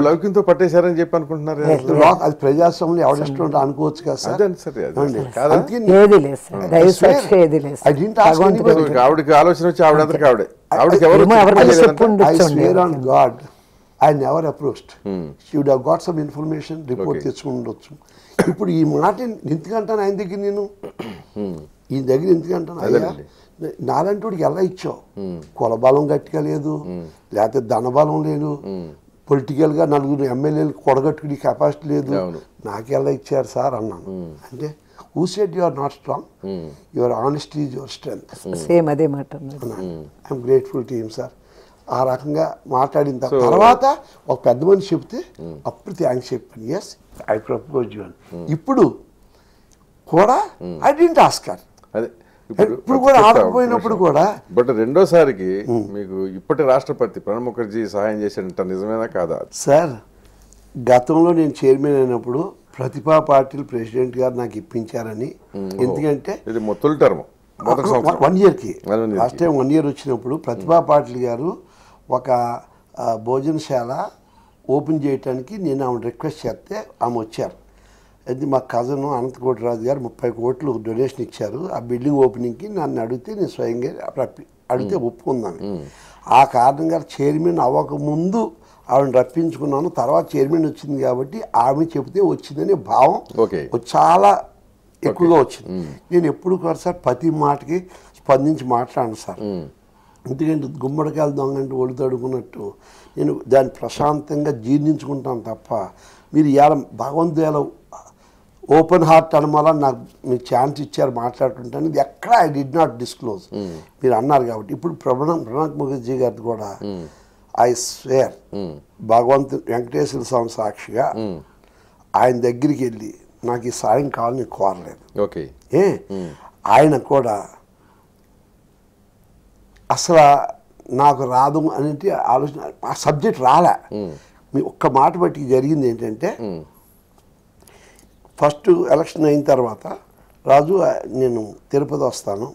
లౌక్యంతో పట్టేశారని చెప్పి అనుకుంటున్నారు అది ప్రజాస్వామ్యం ఎవరిష్టం ఉంటే అనుకోవచ్చు కదా సార్. ఆవిడకి ఆలోచన వచ్చి ఆవిడే ఆవిడకి ఎవరు would have got some information, report Okay. తెచ్చుకుని ఉండొచ్చు ఇప్పుడు ఈ మాట ఎందుకంటాను ఆయన దగ్గర నేను? ఈ దగ్గర ఎందుకంటాను అయ్యా నాలంటోడికి ఎలా ఇచ్చావు? కుల బలం గట్టిగా లేదు లేకపోతే ధనబలం లేదు. పొలిటికల్గా నలుగురు ఎమ్మెల్యేలు కొడగట్టుకునే కెపాసిటీ లేదు. అవును. నాకెలా ఇచ్చారు సార్ అన్నాను. అంటే who said you are not strong. Your honesty is your strength same అదే మాట ఐఎమ్ గ్రేట్ఫుల్ టీమ్ సార్. ఆ రకంగా మాట్లాడిన తర్వా- తర్వాత ఒక పెద్ద మనిషి చెప్తే అప్పుడు థ్యాంక్స్ చెప్పాను. ఎస్ ఐ ప్రపోజ్ యూ అని. ఇప్పుడు కూడా ఐ డింట్ ఆస్కర్ అదే. ఇప్పుడు కూడా కూడా బట్ రెండోసారికి మీకు ఇప్పటి రాష్ట్రపతి ప్రణబ్ ముఖర్జీ సహాయం చేశాడంట నిజమేనా కాదా? సార్ గతంలో నేను చైర్మన్ అయినప్పుడు ప్రతిభా పాటిల్ ప్రెసిడెంట్ గారు నాకు ఇప్పించారని. ఎందుకంటే ఇది మొత్తం టర్మ్ వన్ ఇయర్కి. లాస్ట్ టైం వన్ ఇయర్ వచ్చినప్పుడు ప్రతిభా పాటిల్ గారు ఒక భోజనశాల ఓపెన్ చేయడానికి నేను ఆమె రిక్వెస్ట్ చేస్తే ఆమె వచ్చారు. అది మా కజన్ అనంతకోటి రాజు గారు ముప్పై కోట్లు డొనేషన్ ఇచ్చారు. ఆ బిల్డింగ్ ఓపెనింగ్కి నన్ను అడిగితే నేను స్వయంగా అడిగితే ఒప్పుకుందాను ఆ కారణంగా చైర్మన్ అవ్వకముందు ఆవిడని రప్పించుకున్నాను. తర్వాత చైర్మన్ వచ్చింది కాబట్టి ఆమె చెబితే వచ్చిందనే భావం. చాలా ఎక్కువగా వచ్చింది. నేను ఎప్పుడు కూడా సార్ ప్రతి మాటకి స్పందించి మాట్లాడను సార్. ఎందుకంటే గుమ్మడికాయలు దొంగ అంటే ఒళ్ళు తడుకున్నట్టు నేను దాన్ని ప్రశాంతంగా జీర్ణించుకుంటాను తప్ప మీరు ఇవాళ భగవంతు ఇలా ఓపెన్ హార్ట్ అనమాల నాకు మీరు ఛాన్స్ ఇచ్చారు మాట్లాడుతుంటాను ఇది ఎక్కడ ఐ డిడ్ నాట్ డిస్క్లోజ్. మీరు అన్నారు కాబట్టి. ఇప్పుడు ప్రణబ్ ప్రణబ్ ముఖర్జీ గారిది కూడా ఐ స్వేర్ భగవంతు వెంకటేశ్వర స్వామి సాక్షిగా ఆయన దగ్గరికి వెళ్ళి నాకు ఈ సాయం కావాలని కోరలేదు. ఓకే. ఏ? ఆయన కూడా అసలు నాకు రాదు అనేది ఆలోచన ఆ సబ్జెక్ట్ రాలే. మీ ఒక్క మాట బట్టి జరిగింది ఏంటంటే ఫస్ట్ ఎలక్షన్ అయిన తర్వాత రాజు నేను తిరుపతి వస్తాను.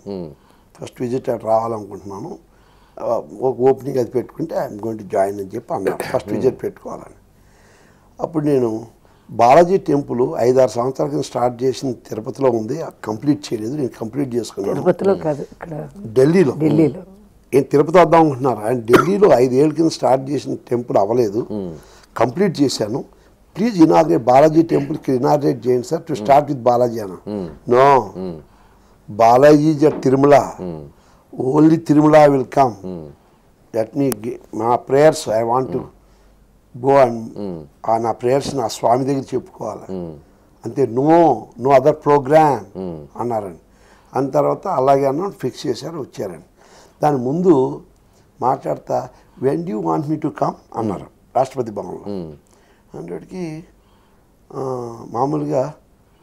ఫస్ట్ విజిట్ అటు రావాలనుకుంటున్నాను. ఒక ఓపెనింగ్ అది పెట్టుకుంటే ఐఎమ్ గోయింగ్ టు జాయిన్ అని చెప్పి అన్నారు. ఫస్ట్ విజిట్ పెట్టుకోవాలని. అప్పుడు నేను బాలాజీ టెంపుల్ ఐదారు సంవత్సరాల కింద స్టార్ట్ చేసిన తిరుపతిలో ఉంది. కంప్లీట్ చేయలేదు. నేను కంప్లీట్ చేసుకున్నాను. తిరుపతిలో కాదు ఇక్కడ ఢిల్లీలో. ఢిల్లీలో. ఏం తిరుపతి వద్దాం అనుకుంటున్నారు. ఆయన ఢిల్లీలో ఐదేళ్ళ కింద స్టార్ట్ చేసిన టెంపుల్ అవ్వలేదు. కంప్లీట్ చేశాను. ప్లీజ్ ఇనాగ్రేట్ బాలాజీ టెంపుల్కి ఇనాగ్రేట్ చేయండి sir to start with Balaji అన్న no Balaji just Tirumala only Tirumala will come let me మా prayers I want to go and ఆ నా ప్రేయర్స్ నా స్వామి దగ్గర చెప్పుకోవాలి. అంతే నో నో అదర్ ప్రోగ్రామ్ అన్నారండి అన్న తర్వాత అలాగే అన్న ఫిక్స్ చేశారు వచ్చారండి దాని ముందు మాట్లాడతా when you want me to come అన్నారు. రాష్ట్రపతి భవన్లో. హండ్రెడ్కి మామూలుగా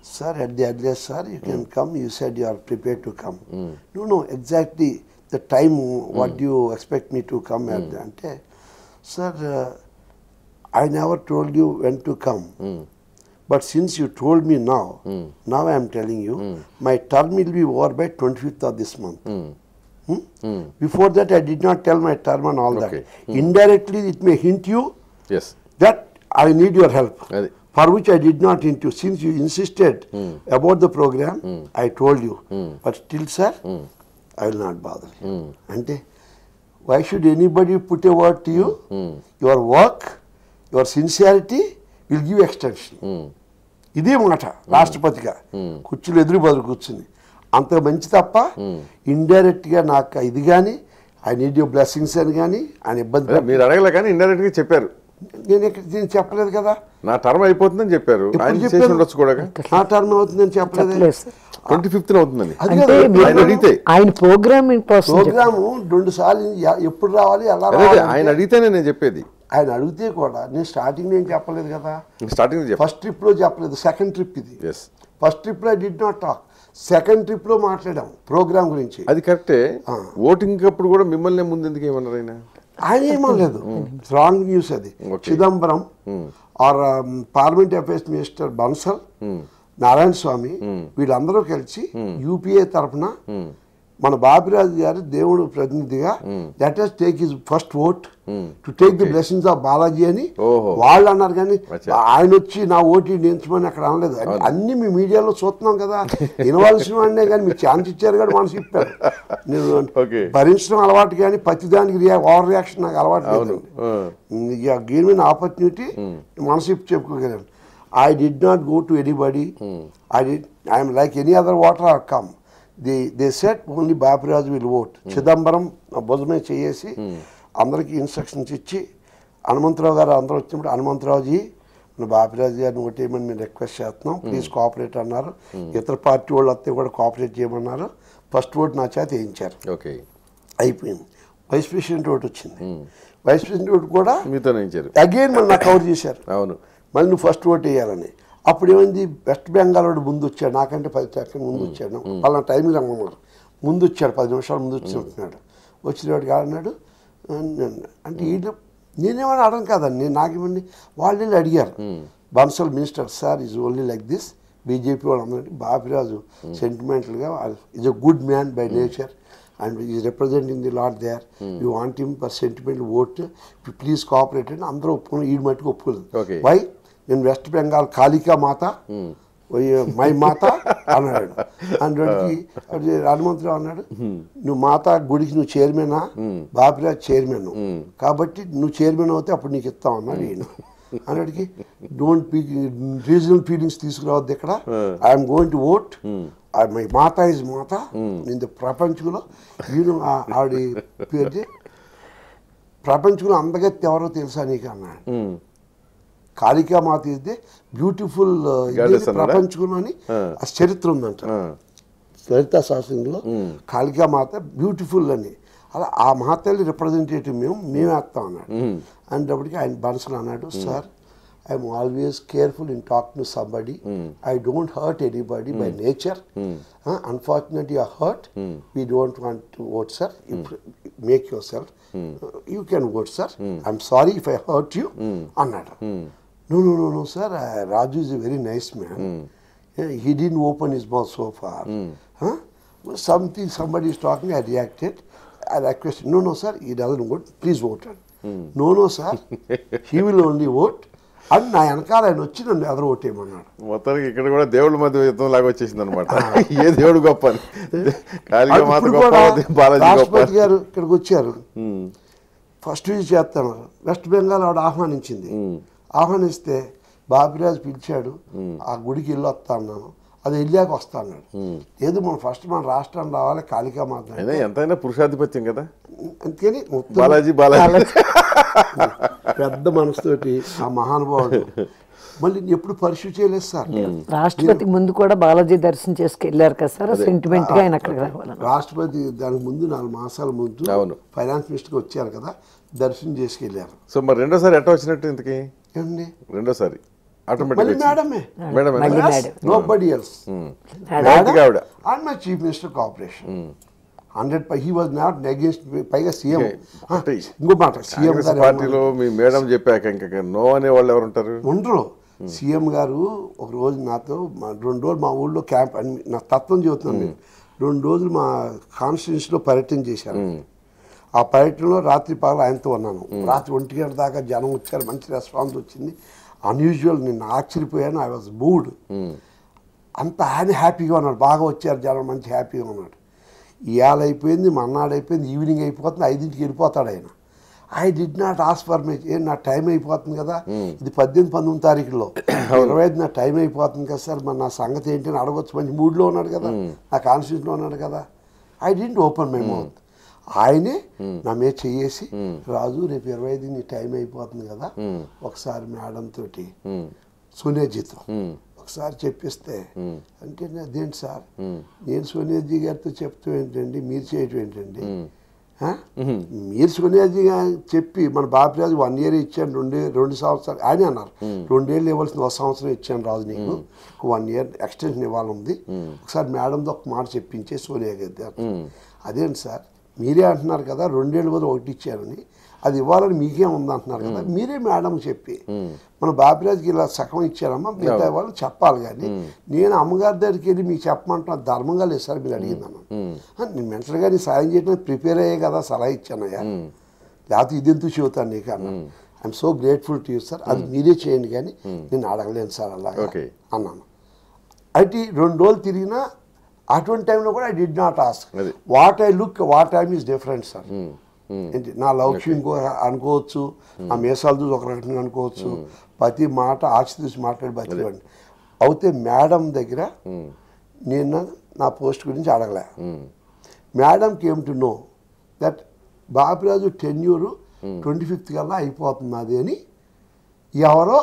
sir at the address sir you can come you said you are prepare to come. No no exactly the time what you expect me to come అంటే sir I never told you when to come. But since you told me now now I'm telling you my term will be over by twenty fifth of this month. Before that I did not tell my term and all that. Indirectly it may hint you. I need your help for which I did not into since you insisted about the program I told you but still sir I will not bother అంటే why should anybody put a word to you your work your sincerity will give extension ఇదే మాట hmm. రాష్ట్రపతిగా. Hmm. కూర్చులు ఎదురు బదులు కూర్చుంది. అంత మంచి తప్ప hmm. ఇండైరెక్ట్గా నాకు ఇది కానీ ఐ నీడ్ యువర్ బ్లెస్సింగ్స్ అని కానీ ఆయన ఇబ్బంది మీరు అడగలే కానీ ఇండైరెక్ట్గా చెప్పారు. నేను ఇక్కడ నేను చెప్పలేదు కదా. నా టర్మ్ అయిపోతుందని చెప్పారు? ఉండొచ్చు కూడా. నా టర్మ్ అవుతుందని చెప్పలేదు. ట్వంటీ ఫిఫ్త్ అవుతుందని. అడిగితే. ఆయన ప్రోగ్రామింగ్ కోసం ప్రోగ్రాము రెండు సార్లు ఎప్పుడు రావాలి ఎలా ఆయన అడిగితేనే నేను చెప్పేది. ఆయన అడిగితే కూడా నేను స్టార్టింగ్ నేను చెప్పలేదు కదా. స్టార్టింగ్ ఫస్ట్ ట్రిప్లో చెప్పలేదు. సెకండ్ ట్రిప్ ఇది. ఎస్ ఫస్ట్ ట్రిప్లో I did not talk second ట్రిప్లో మాట్లాడాం ప్రోగ్రామ్ గురించి. అది కరెక్టే. ఓటింగ్ అప్పుడు కూడా మిమ్మల్ని ముందు ఎందుకు ఏమన్నారు ఆయన? ఆయన ఏమనలేదు రాంగ్ న్యూస్ అది. Chidambaram or parliament affairs minister Bansal Narayana Swamy వీళ్ళందరూ కలిసి యూపీఏ తరఫున మన బాపిరాజు గారు దేవుడు ప్రతినిధిగా let us take his first vote to take the blessings of Balaji అని. వాళ్ళు అన్నారు కానీ. ఆయన వచ్చి నా ఓటీ నించమని అక్కడ అనలేదు. అన్ని- మీ మీడియాలో చూస్తున్నాం కదా. వినవలసిన వాడినే కానీ మీకు ఛాన్స్ ఇచ్చారు కానీ మనసు ఇప్పారు. నేను. భరించడం అలవాటు కానీ ప్రతిదానికి ఓవర్ రియాక్షన్ నాకు అలవాటు అవును. లేదు గివ్ మీ ఆపర్చునిటీ మనసు చెప్పుకోగలను. I did not go to anybody I did I'm like any other voter are come the they set only Bapiraju will vote Chidambaram భుజమే చేసి అందరికీ ఇన్స్ట్రక్షన్స్ ఇచ్చి హనుమంతరావు గారు అందరూ వచ్చినప్పుడు హనుమంతరావుజీ మన బాపిరాజు గారిని ఒకటేమని మేము రిక్వెస్ట్ చేస్తున్నాం. ప్లీజ్ కోఆపరేట్ అన్నారు. ఇతర పార్టీ వాళ్ళు వస్తే కూడా కోఆపరేట్ చేయమన్నారు. ఫస్ట్ ఓట్ నా చేత వేయించారు. ఓకే అయిపోయింది. వైస్ ప్రెసిడెంట్ ఒకటి వచ్చింది. వైస్ ప్రెసిడెంట్ ఒకటి కూడా అగైన్ మళ్ళీ నాకు కవర్ చేశారు. అవును. మళ్ళీ నువ్వు ఫస్ట్ ఓట్ వేయాలని. అప్పుడు ఏమైంది వెస్ట్ బెంగాల్ వాడు ముందు వచ్చాడు నాకంటే పది సెకండ్ ముందు వచ్చాడు వాళ్ళ టైంకి రమ్మన్నారు ముందు వచ్చాడు పది నిమిషాలు ముందు వచ్చి ఉంటున్నాడు వచ్చినవాడికి అన్నాడు. అంటే వీళ్ళు నేనేమని అడగను కాదండి. నేను నాకేమండి వాళ్ళు వెళ్ళి అడిగారు. Bansal minister sir is only like this. BJP వాళ్ళు అందరూ Bapiraju సెంటిమెంటల్గా is a good man by nature and is representing the lot there. You want him for sentiment vote. Please cooperate. అని అందరూ ఒప్పుకుని ఈ మట్టుకు ఒప్పుకోలేదు. వై నేను west Bengal Kalika Mata my మాత అన్నాడు. అందులోకి హనుమంతరావు అన్నాడు నువ్వు మాత గుడికి నువ్వు చైర్మనా? బాపిరాజ్ చైర్మన్. కాబట్టి నువ్వు చైర్మన్ అవుతే అప్పుడు నీకు ఇస్తాం అన్నాడు ఈయన. అన్నాడికి డోంట్ రీజనల్ ఫీలింగ్స్ తీసుకురావద్దు ఇక్కడ. I'm going to vote my Mata is మాత. నేను ప్రపంచంలో ఈయన ఆ- ఆవిడ పేరు ప్రపంచంలో అందగత్తి ఎవరో తెలుసా నీకు అన్నాడు. ఉమ్. కాళికా మాత ఇస్ ది బ్యూటిఫుల్? ప్రపంచంలోని ఆ. చరిత్ర ఉందంట. లలిత శాస్త్రంలో కాళికా మాత బ్యూటిఫుల్ అని. అలా ఆ మాతల్ని రిప్రజెంటేటివ్ మేము మేము వేస్తాం అన్నాడు. అనేటప్పటికి ఆయన బనసులు అన్నాడు sir I'm always careful in talk to somebody I don't hurt anybody by nature unfortunate you hurt we don't want to vote sir make yourself you can vote sir I'm sorry if I hurt you అన్నాడు. No, no, no, no, sir. Uh, Raju is a very nice man. Yeah, he didn't open his mouth so far. Huh? Something somebody is talking, I reacted. I requested, no, no, sir, he doesn't vote. Please vote. No, no, sir. he will only vote. అని నా వెనకాల ఆయన వచ్చి నన్ను ఎదరు ఓటేయమన్నాడు మొత్తానికి ఇక్కడ కూడా దేవుళ్ళ మధ్య యుద్ధం లాగా వచ్చేసింది అనమాట ఏ దేవుడు గొప్ప రాష్ట్రపతి గారు ఇక్కడికి వచ్చారు ఫస్ట్ విజిట్ చేస్తాను వెస్ట్ బెంగాల్ ఆవిడ ఆహ్వానించింది ఆహ్వానిస్తే బాపిరాజ్ పిలిచాడు ఆ గుడికి వెళ్ళి వస్తా అన్నాను. అది వెళ్ళాక వస్తా అన్నాడు. లేదు మనం ఫస్ట్ మన రాష్ట్రం రావాలి కాళికా మాత అయినా ఎంతైనా పురుషాధిపత్యం కదా. అందుకని బాలాజీ బాలాజీ. పెద్ద మనసుతోటి ఆ మహానుభావుడు. మళ్ళీ ఎప్పుడు పరిశు చేయలేదు సార్. రాష్ట్రపతికి ముందు కూడా బాలాజీ దర్శనం చేసుకెళ్ళారు కదా సార్? సెంటిమెంట్గా ఆయన అక్కడికి రావాలని రాష్ట్రపతి దానికి ముందు నాలుగు మాసాల ముందు అవును. ఫైనాన్స్ మినిస్టర్కి వచ్చారు కదా దర్శనం చేసుకెళ్ళారు. సో మరి రెండోసారి ఎట్లా వచ్చినట్టు ఇంతకి? ఏమండి రెండోసారి. Chief minister cooperation hundred he was not పైగా సీఎం అంటే ఇంకో మాట సీఎం పార్టీలో మీ మేడం చెప్పాక ఇంకా నో అనే వాళ్ళు ఎవరు ఉంటారు? ఉండరు. సీఎం గారు ఒక రోజు నాతో మా రెండు రోజులు మా ఊళ్ళో క్యాంప్ అని నా తత్వం చెబుతున్నాను నేను. రెండు రోజులు మా కాన్స్టిట్యూన్సీలో పర్యటన చేశాను ఆ పర్యటనలో రాత్రి పగలు ఆయనతో ఉన్నాను. రాత్రి ఒంటి గంట దాకా జనం వచ్చారు మంచి రెస్పాన్స్ వచ్చింది. అన్యూజువల్ నేను ఆశ్చర్యపోయాను ఐ వాజ్ ఉమ్, అంత ఆయన హ్యాపీగా ఉన్నాడు. బాగా వచ్చారు జనం మంచి హ్యాపీగా ఉన్నాడు. ఇవాళ అయిపోయింది మన్నాడు అయిపోయింది ఈవినింగ్ అయిపోతుంది ఐదింటికి వెళ్ళిపోతాడు ఆయన. I did not ask for my ఏ నా టైం అయిపోతుంది కదా? ఇది పద్దెనిమిది పంతొమ్మిది తారీఖులో ఇరవై ఐదు నా టైం అయిపోతుంది కదా సార్? మరి నా సంగతి ఏంటి అని అడగొచ్చు మంచి మూడ్లో ఉన్నాడు కదా? నా కాన్స్టిట్యూషన్లో ఉన్నాడు కదా? I didn't open my mouth ఆయనే నా మీద చెయ్యేసి రాజు రేపు ఇరవై ఐదు నీ టైం అయిపోతుంది కదా. ఒకసారి మేడం తోటి ఉమ్, ఒకసారి చెప్పిస్తే అంటే అదేంటి సార్? నేను సోనియాజీ గారితో చెప్తూ ఏంటండి? మీరు చేయటం ఏంటండి? మీరు సోనియాజీ గారు చెప్పి మన బాపిరాజు వన్ ఇయర్ ఇచ్చాను రెండు రెండు సంవత్సరాలు. ఆయన అన్నారు రెండేళ్ళు ఇవ్వాల్సిన ఒక సంవత్సరం ఇచ్చాను రాజు నీకు. వన్ ఇయర్ ఎక్స్టెన్షన్ ఇవ్వాలి ఉంది ఒకసారి మేడంతో ఒక మాట చెప్పించే సోనియా గారి అదేంటి సార్? మీరే అంటున్నారు కదా రెండేళ్ళు బదులు ఒకటి ఇచ్చారని. అది ఇవ్వాలని మీకే ఉంది అంటున్నారు కదా మీరే మేడం చెప్పి మన బాపిరాజుకి ఇలా సగం ఇచ్చారమ్మా మిగతా వాళ్ళు చెప్పాలి కానీ నేను అమ్మగారి దగ్గరికి వెళ్ళి మీకు చెప్పమంటున్నా ధర్మంగా లేదు సార్ మీరు అడిగిందన్నాను నేను మెంటల్గా నీ సాయం చేయడానికి ప్రిపేర్ అయ్యే కదా సలహా ఇచ్చానయ్యా. లేకపోతే ఇది ఎందుకు చెబుతాను నీకు అన్నా I'm so grateful to you sir అది మీరే చేయండి కానీ నేను అడగలేను సార్ అలా. అన్నాను. అయితే రెండు రోజులు తిరిగినా అటువంటి టైంలో కూడా I did not ask. What I look what time is different sir ఏంటి? నా లౌక్యం ఇంకో అనుకోవచ్చు. నా మీసాలు చూసి ఒక రకంగా అనుకోవచ్చు. ప్రతి మాట ఆచి చూసి మాట్లాడి బతికండి అయితే మేడం దగ్గర నేను నా పోస్ట్ గురించి అడగలే. Madam came to know that Bapiraju tenure twenty fifth కల్లా అయిపోతుంది అది అని ఎవరో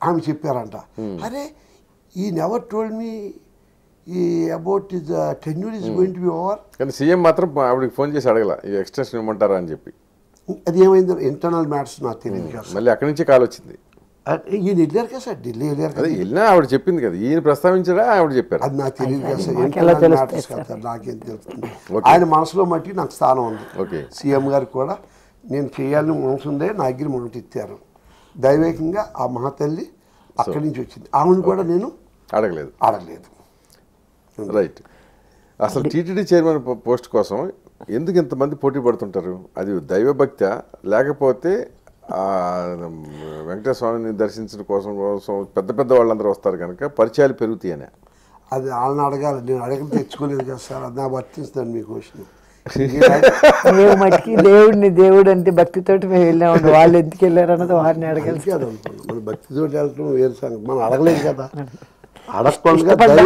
ఆమె చెప్పారంట. అరే ఈ నెవర్ టోల్డ్ మీ ఈ about his tenure is going to be over కానీ సీఎం మాత్రం ఆవిడకి ఫోన్ చేసి అడగల ఈ ఎక్స్టెన్షన్ ఇవ్వమంటారా? అని చెప్పి. అది ఏమైంది ఇంటర్నల్ మ్యాటర్స్ నాకు తెలియదు కదా. మళ్ళీ అక్కడి నుంచి కాల్ వచ్చింది. ఈయన వెళ్ళారు కదా సార్ ఢిల్లీ వెళ్ళారు కదా. వెళ్ళినా ఆవిడ చెప్పింది కదా ఈయన ప్రస్తావించడా ఆవిడ చెప్పారు. అది నాకు తెలియదు కదా సార్ తెలుస్తాయి matters కదా సార్ నాకేం తెలుస్తుంది. ఆయన మనసులో మట్టి నాకు స్థానం ఉంది. ఓకే. సీఎం గారు కూడా నేను చేయాలని మనసు ఉందే నా దగ్గర మాట ఇచ్చారు దైవేకంగా ఆ మహాతల్లి అక్కడి నుంచి వచ్చింది. ఆమెను కూడా నేను అడగలేదు. అడగలేదు. రైట్. అసలు టీటీడీ చైర్మన్ పో- పోస్ట్ కోసం ఎందుకు ఇంతమంది పోటీ పడుతుంటారు? అది దైవభక్తి లేకపోతే స్వామిని దర్శించడం కోసం కోసం పెద్ద పెద్ద వాళ్ళందరూ వస్తారు కనుక పరిచయాలు పెరుగుతాయని. అది వాళ్ళని అడగాలి. నేను అడగని తెచ్చుకోలేదు కదా సార్. అది నాకు వర్తిస్తాను మీ క్వశ్చన్. మేము మట్టికి దేవుడిని దేవుడు అంటే భక్తితోటి మేము వెళ్ళామండి వాళ్ళు ఎందుకు వెళ్ళారు అన్నది వారిని అడగాలి. అది అనుకున్నాను మన భక్తితో వెళ్ళటం వేరు సంగతి. మనం అడగలేదు కదా. ఇష్టపడ్డాం.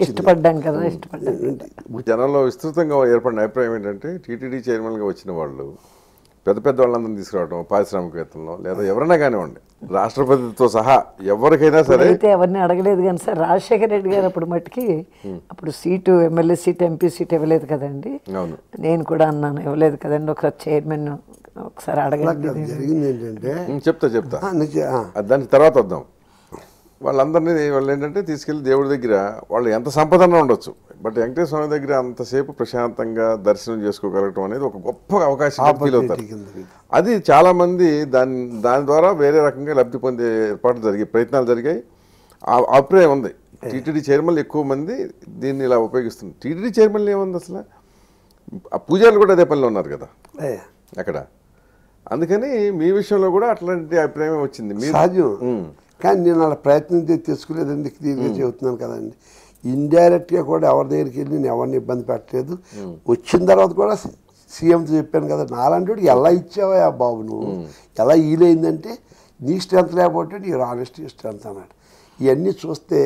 ఇష్టపడ్డాం కదా ఇష్టపడ్డాం. జనంలో విస్తృతంగా ఏర్పడిన అభిప్రాయం ఏంటంటే టీటీడీ చైర్మన్గా వచ్చిన వాళ్ళు పెద్ద పెద్ద వాళ్ళందరినీ తీసుకురావడం పారిశ్రామికవేత్తలను లేదా ఎవరైనా కానివ్వండి రాష్ట్రపతితో సహా ఎవరికైనా సరే అయితే ఎవరిని అడగలేదు కానీ సార్ రాజశేఖర రెడ్డి గారు అప్పుడు మట్టుకి అప్పుడు seat MLA seat MP seat ఇవ్వలేదు కదండి. అవును. నేను కూడా అన్నాను ఇవ్వలేదు కదండి ఒకసారి చైర్మన్ ఒకసారి అది జరిగింది ఏంటంటే చెప్తా చెప్తా. ఆ, నిజ- ఆ, అది దానికి తర్వాత వద్దాం. వాళ్ళందరినీ వాళ్ళు ఏంటంటే తీసుకెళ్ళి దేవుడి దగ్గర వాళ్ళు ఎంత సంపదన ఉండొచ్చు. బట్ వెంకటేశ్వర స్వామి దగ్గర అంతసేపు ప్రశాంతంగా దర్శనం చేసుకోగలగటం అనేది ఒక గొప్ప అవకాశం ఫీల్ అవుతారు. అది చాలా మంది దాని దాని ద్వారా వేరే రకంగా లబ్ధి పొందే ఏర్పాట్లు జరిగాయి ప్రయత్నాలు జరిగాయి. ఆ అభిప్రాయం ఉంది. టీటీడీ చైర్మన్లు ఎక్కువ మంది దీన్ని ఇలా ఉపయోగిస్తున్నారు. టీటీడీ చైర్మన్లు ఏముంది అసలు? ఆ పూజారులు కూడా అదే పనిలో ఉన్నారు కదా? అక్కడ. అందుకని మీ విషయంలో కూడా అట్లాంటి అభిప్రాయం వచ్చింది. మీరు. కానీ నేను అలా ప్రయత్నం చేసి తెచ్చుకోలేదండి క్లియర్గా చెబుతున్నాను కదండి. ఇండైరెక్ట్గా కూడా ఎవరి దగ్గరికి వెళ్ళి నేను ఎవరిని ఇబ్బంది పెట్టలేదు. వచ్చిన తర్వాత కూడా సీఎంతో చెప్పాను కదా నాలాంటి ఎలా ఇచ్చావా ఆ బాబు నువ్వు? ఎలా ఈలైందంటే నీ స్ట్రెంత్ లేకపోతే నీ ఆనెస్టీ స్ట్రెంత్ అన్నాడు. ఇవన్నీ చూస్తే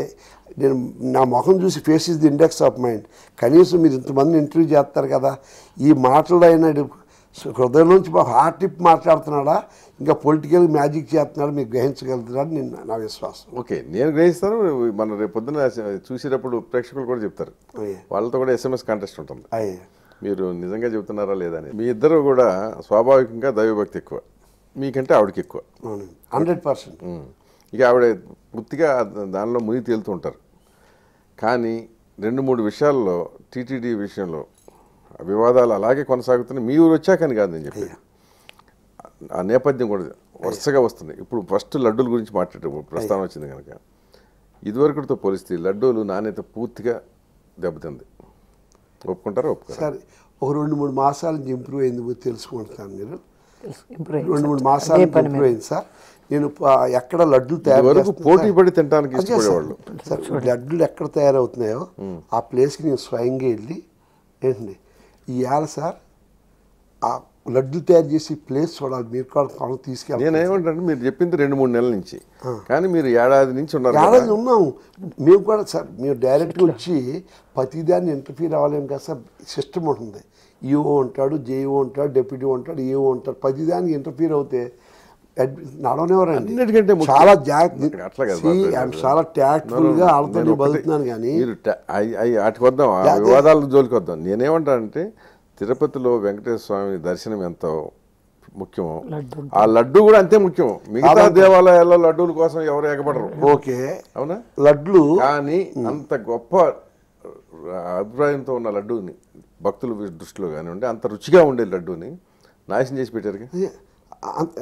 నేను నా ముఖం చూసి face is the index of mind. కనీసం మీరు ఇంతమంది ఇంటర్వ్యూ చేస్తారు కదా ఈ మాటలు అయిన హృదయం నుంచి మా హార్ట్ టిప్ మాట్లాడుతున్నాడా? ఇంకా పొలిటికల్ మ్యాజిక్ చేస్తున్నాడు? మీకు గ్రహించగలుగుతున్నాడు నేను నా విశ్వాసం. ఓకే నేను గ్రహిస్తాను. మన రేపు పొద్దున చూసేటప్పుడు ప్రేక్షకులు కూడా చెప్తారు. వాళ్ళతో కూడా ఎస్ఎంఎస్ కాంటెస్ట్ ఉంటుంది. అయ్యే. మీరు నిజంగా చెబుతున్నారా లేదా అని మీ ఇద్దరు కూడా స్వాభావికంగా దైవభక్తి ఎక్కువ. మీకంటే ఆవిడకి ఎక్కువ. Hundred percent. ఇక ఆవిడ పూర్తిగా దానిలో మునిగి తేలుతూ ఉంటారు. కానీ రెండు మూడు విషయాల్లో టీటీడీ విషయంలో వివాదాలు అలాగే కొనసాగుతున్నాయి. మీ ఊరు వచ్చాకని కాదు నేను చెప్పేది. ఆ నేపథ్యం కూడా వరుసగా వస్తుంది. ఇప్పుడు ఫస్ట్ లడ్డూల గురించి మాట్లాడే ప్రస్తావన వచ్చింది కనుక ఇదివరకుతో పోలిస్తే లడ్డూలు నాణ్యత పూర్తిగా దెబ్బతింది. ఒప్పుకుంటారా? ఒప్పుకుంటారా సరే. ఒక రెండు మూడు మాసాల నుంచి ఇంప్రూవ్ అయింది తెలుసుకుంటాను మీరు. రెండు. మూడు మాసాల ఇంప్రూవ్ అయింది సార్. నేను ఎక్కడ లడ్డు తయారు పోటీ. పడి తినడానికి లడ్డూలు ఎక్కడ తయారవుతున్నాయో ఆ ప్లేస్కి నేను స్వయంగా వెళ్ళి ఏంటండి ఇవాళ సార్ ఆ లడ్డు తయారు చేసి ప్లేస్ చూడాలి. మీరు కూడా కొన తీసుకెళ్ళి నేనేమంటే మీరు చెప్పింది రెండు మూడు నెలల నుంచి. కానీ మీరు ఏడాది నుంచి ఉన్నారు. ఏడాది ఉన్నాం మేము కూడా సార్ మేము డైరెక్ట్గా వచ్చి ప్రతిదాన్ని ఇంటర్ఫీర్ అవ్వలేము కదా సార్. సిస్టమ్ ఉంటుంది. ఈఓ ఉంటాడు జేఈఓ ఉంటాడు డెప్యూటీ ఉంటాడు ఏఓ ఉంటాడు ప్రతిదానికి ఇంటర్ఫీర్ అవుతే నడవనివ్వరండి అన్నిటికంటే ముఖ్యం- చాలా జాగ్రత్త చాలా ట్యాక్ట్ఫుల్గా బతుకుతున్నాను కానీ వాటికి వద్దాం. వివాదాల జోలికి వద్దాం నేనేమంటానంటే తిరుపతిలో వెంకటేశ్వర స్వామి దర్శనం ఎంత ముఖ్యమో లడ్డు. ఆ లడ్డు కూడా అంతే ముఖ్యం. మిగతా దేవాలయాల్లో లడ్డూల కోసం ఎవరు ఎగబడరు. ఓకే. అవునా? లడ్లు. కానీ అంత గొప్ప అభిప్రాయంతో ఉన్న లడ్డూని భక్తుల దృష్టిలో కానివ్వండి అంత రుచిగా ఉండే లడ్డూని నాశనం చేసి పెట్టారు